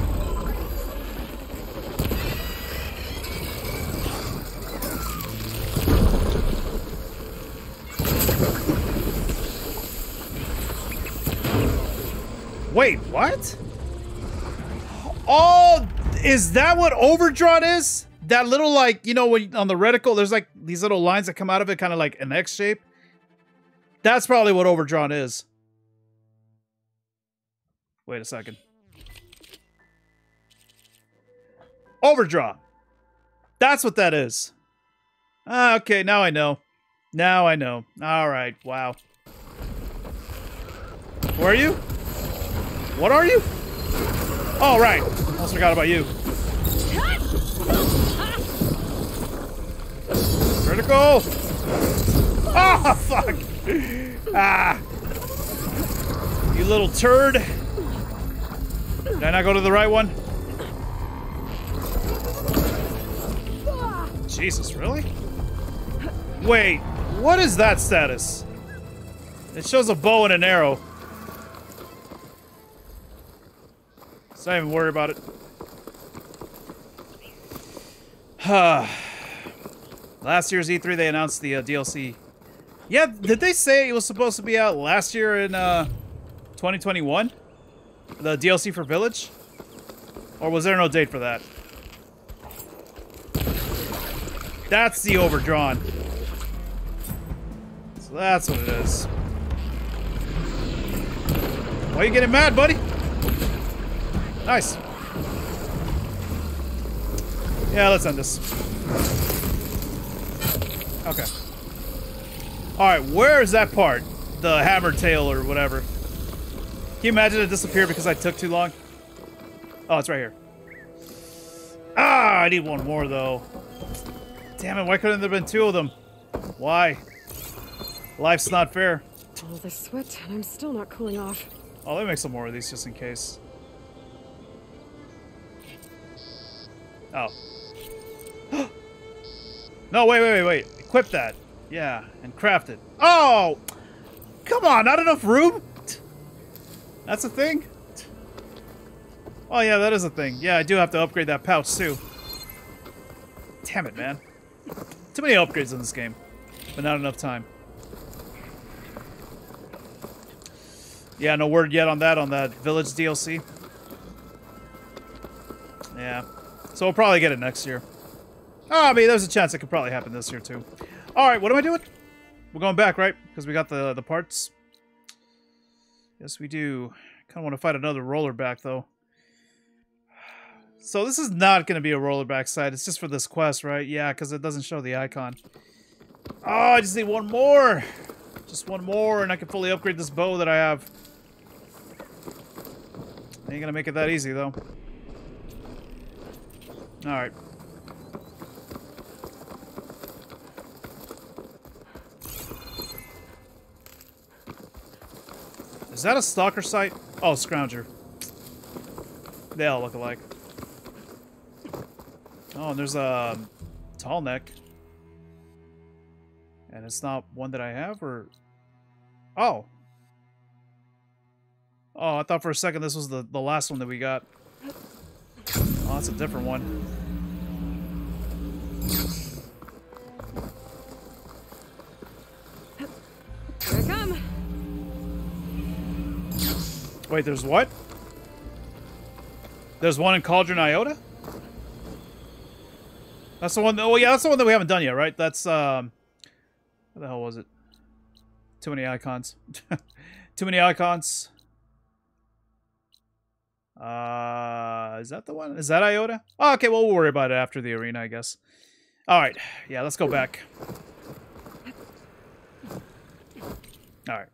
Wait, what? Oh, is that what overdrawn is? That little like, you know, when on the reticle, there's like these little lines that come out of it, kind of like an X shape. That's probably what overdrawn is. Wait a second. Overdraw. That's what that is. Ah, okay, now I know. Now I know. All right, wow. Where are you? What are you? Oh, right. Almost forgot about you. Critical! Oh, fuck! Ah! You little turd! Did I not go to the right one? Jesus, really? Wait, what is that status? It shows a bow and an arrow. Let's not even worry about it. last year's E3, they announced the uh, DLC. Yeah, did they say it was supposed to be out last year in uh, 2021? The DLC for Village? Or was there no date for that? That's the overdrawn. So that's what it is. Why are you getting mad, buddy? Nice. Yeah, let's end this. Okay. Alright, where is that part? The hammer tail or whatever. Can you imagine it disappeared because I took too long? Oh, it's right here. Ah, I need one more though. Damn it, why couldn't there have been two of them? Why? Life's not fair. All this sweat, and I'm still not cooling off. Oh, let me make some more of these just in case. Oh. no, wait, wait, wait, wait. Equip that. Yeah, and craft it. Oh! Come on, not enough room? That's a thing? Oh, yeah, that is a thing. Yeah, I do have to upgrade that pouch, too. Damn it, man. Too many upgrades in this game, but not enough time. Yeah, no word yet on that, on that Village DLC. Yeah. So we'll probably get it next year. Oh, I mean, there's a chance it could probably happen this year, too. Alright, what am I doing? We're going back, right? Because we got the, the parts. Yes, we do. kind of want to fight another rollerback, though. So this is not going to be a rollerback side. It's just for this quest, right? Yeah, because it doesn't show the icon. Oh, I just need one more. Just one more, and I can fully upgrade this bow that I have. Ain't gonna make it that easy, though. Alright. Is that a stalker site? Oh, Scrounger. They all look alike. Oh, and there's a um, tallneck. And it's not one that I have, or... Oh. Oh, I thought for a second this was the, the last one that we got. Oh, that's a different one. Here I come. Wait, there's what? There's one in Cauldron Iota? That's the one. That, oh yeah, that's the one that we haven't done yet, right? That's um, what the hell was it? Too many icons. Too many icons. Uh, is that the one? Is that Iota? Oh, okay, well, we'll worry about it after the arena, I guess. All right, yeah, let's go back. All right.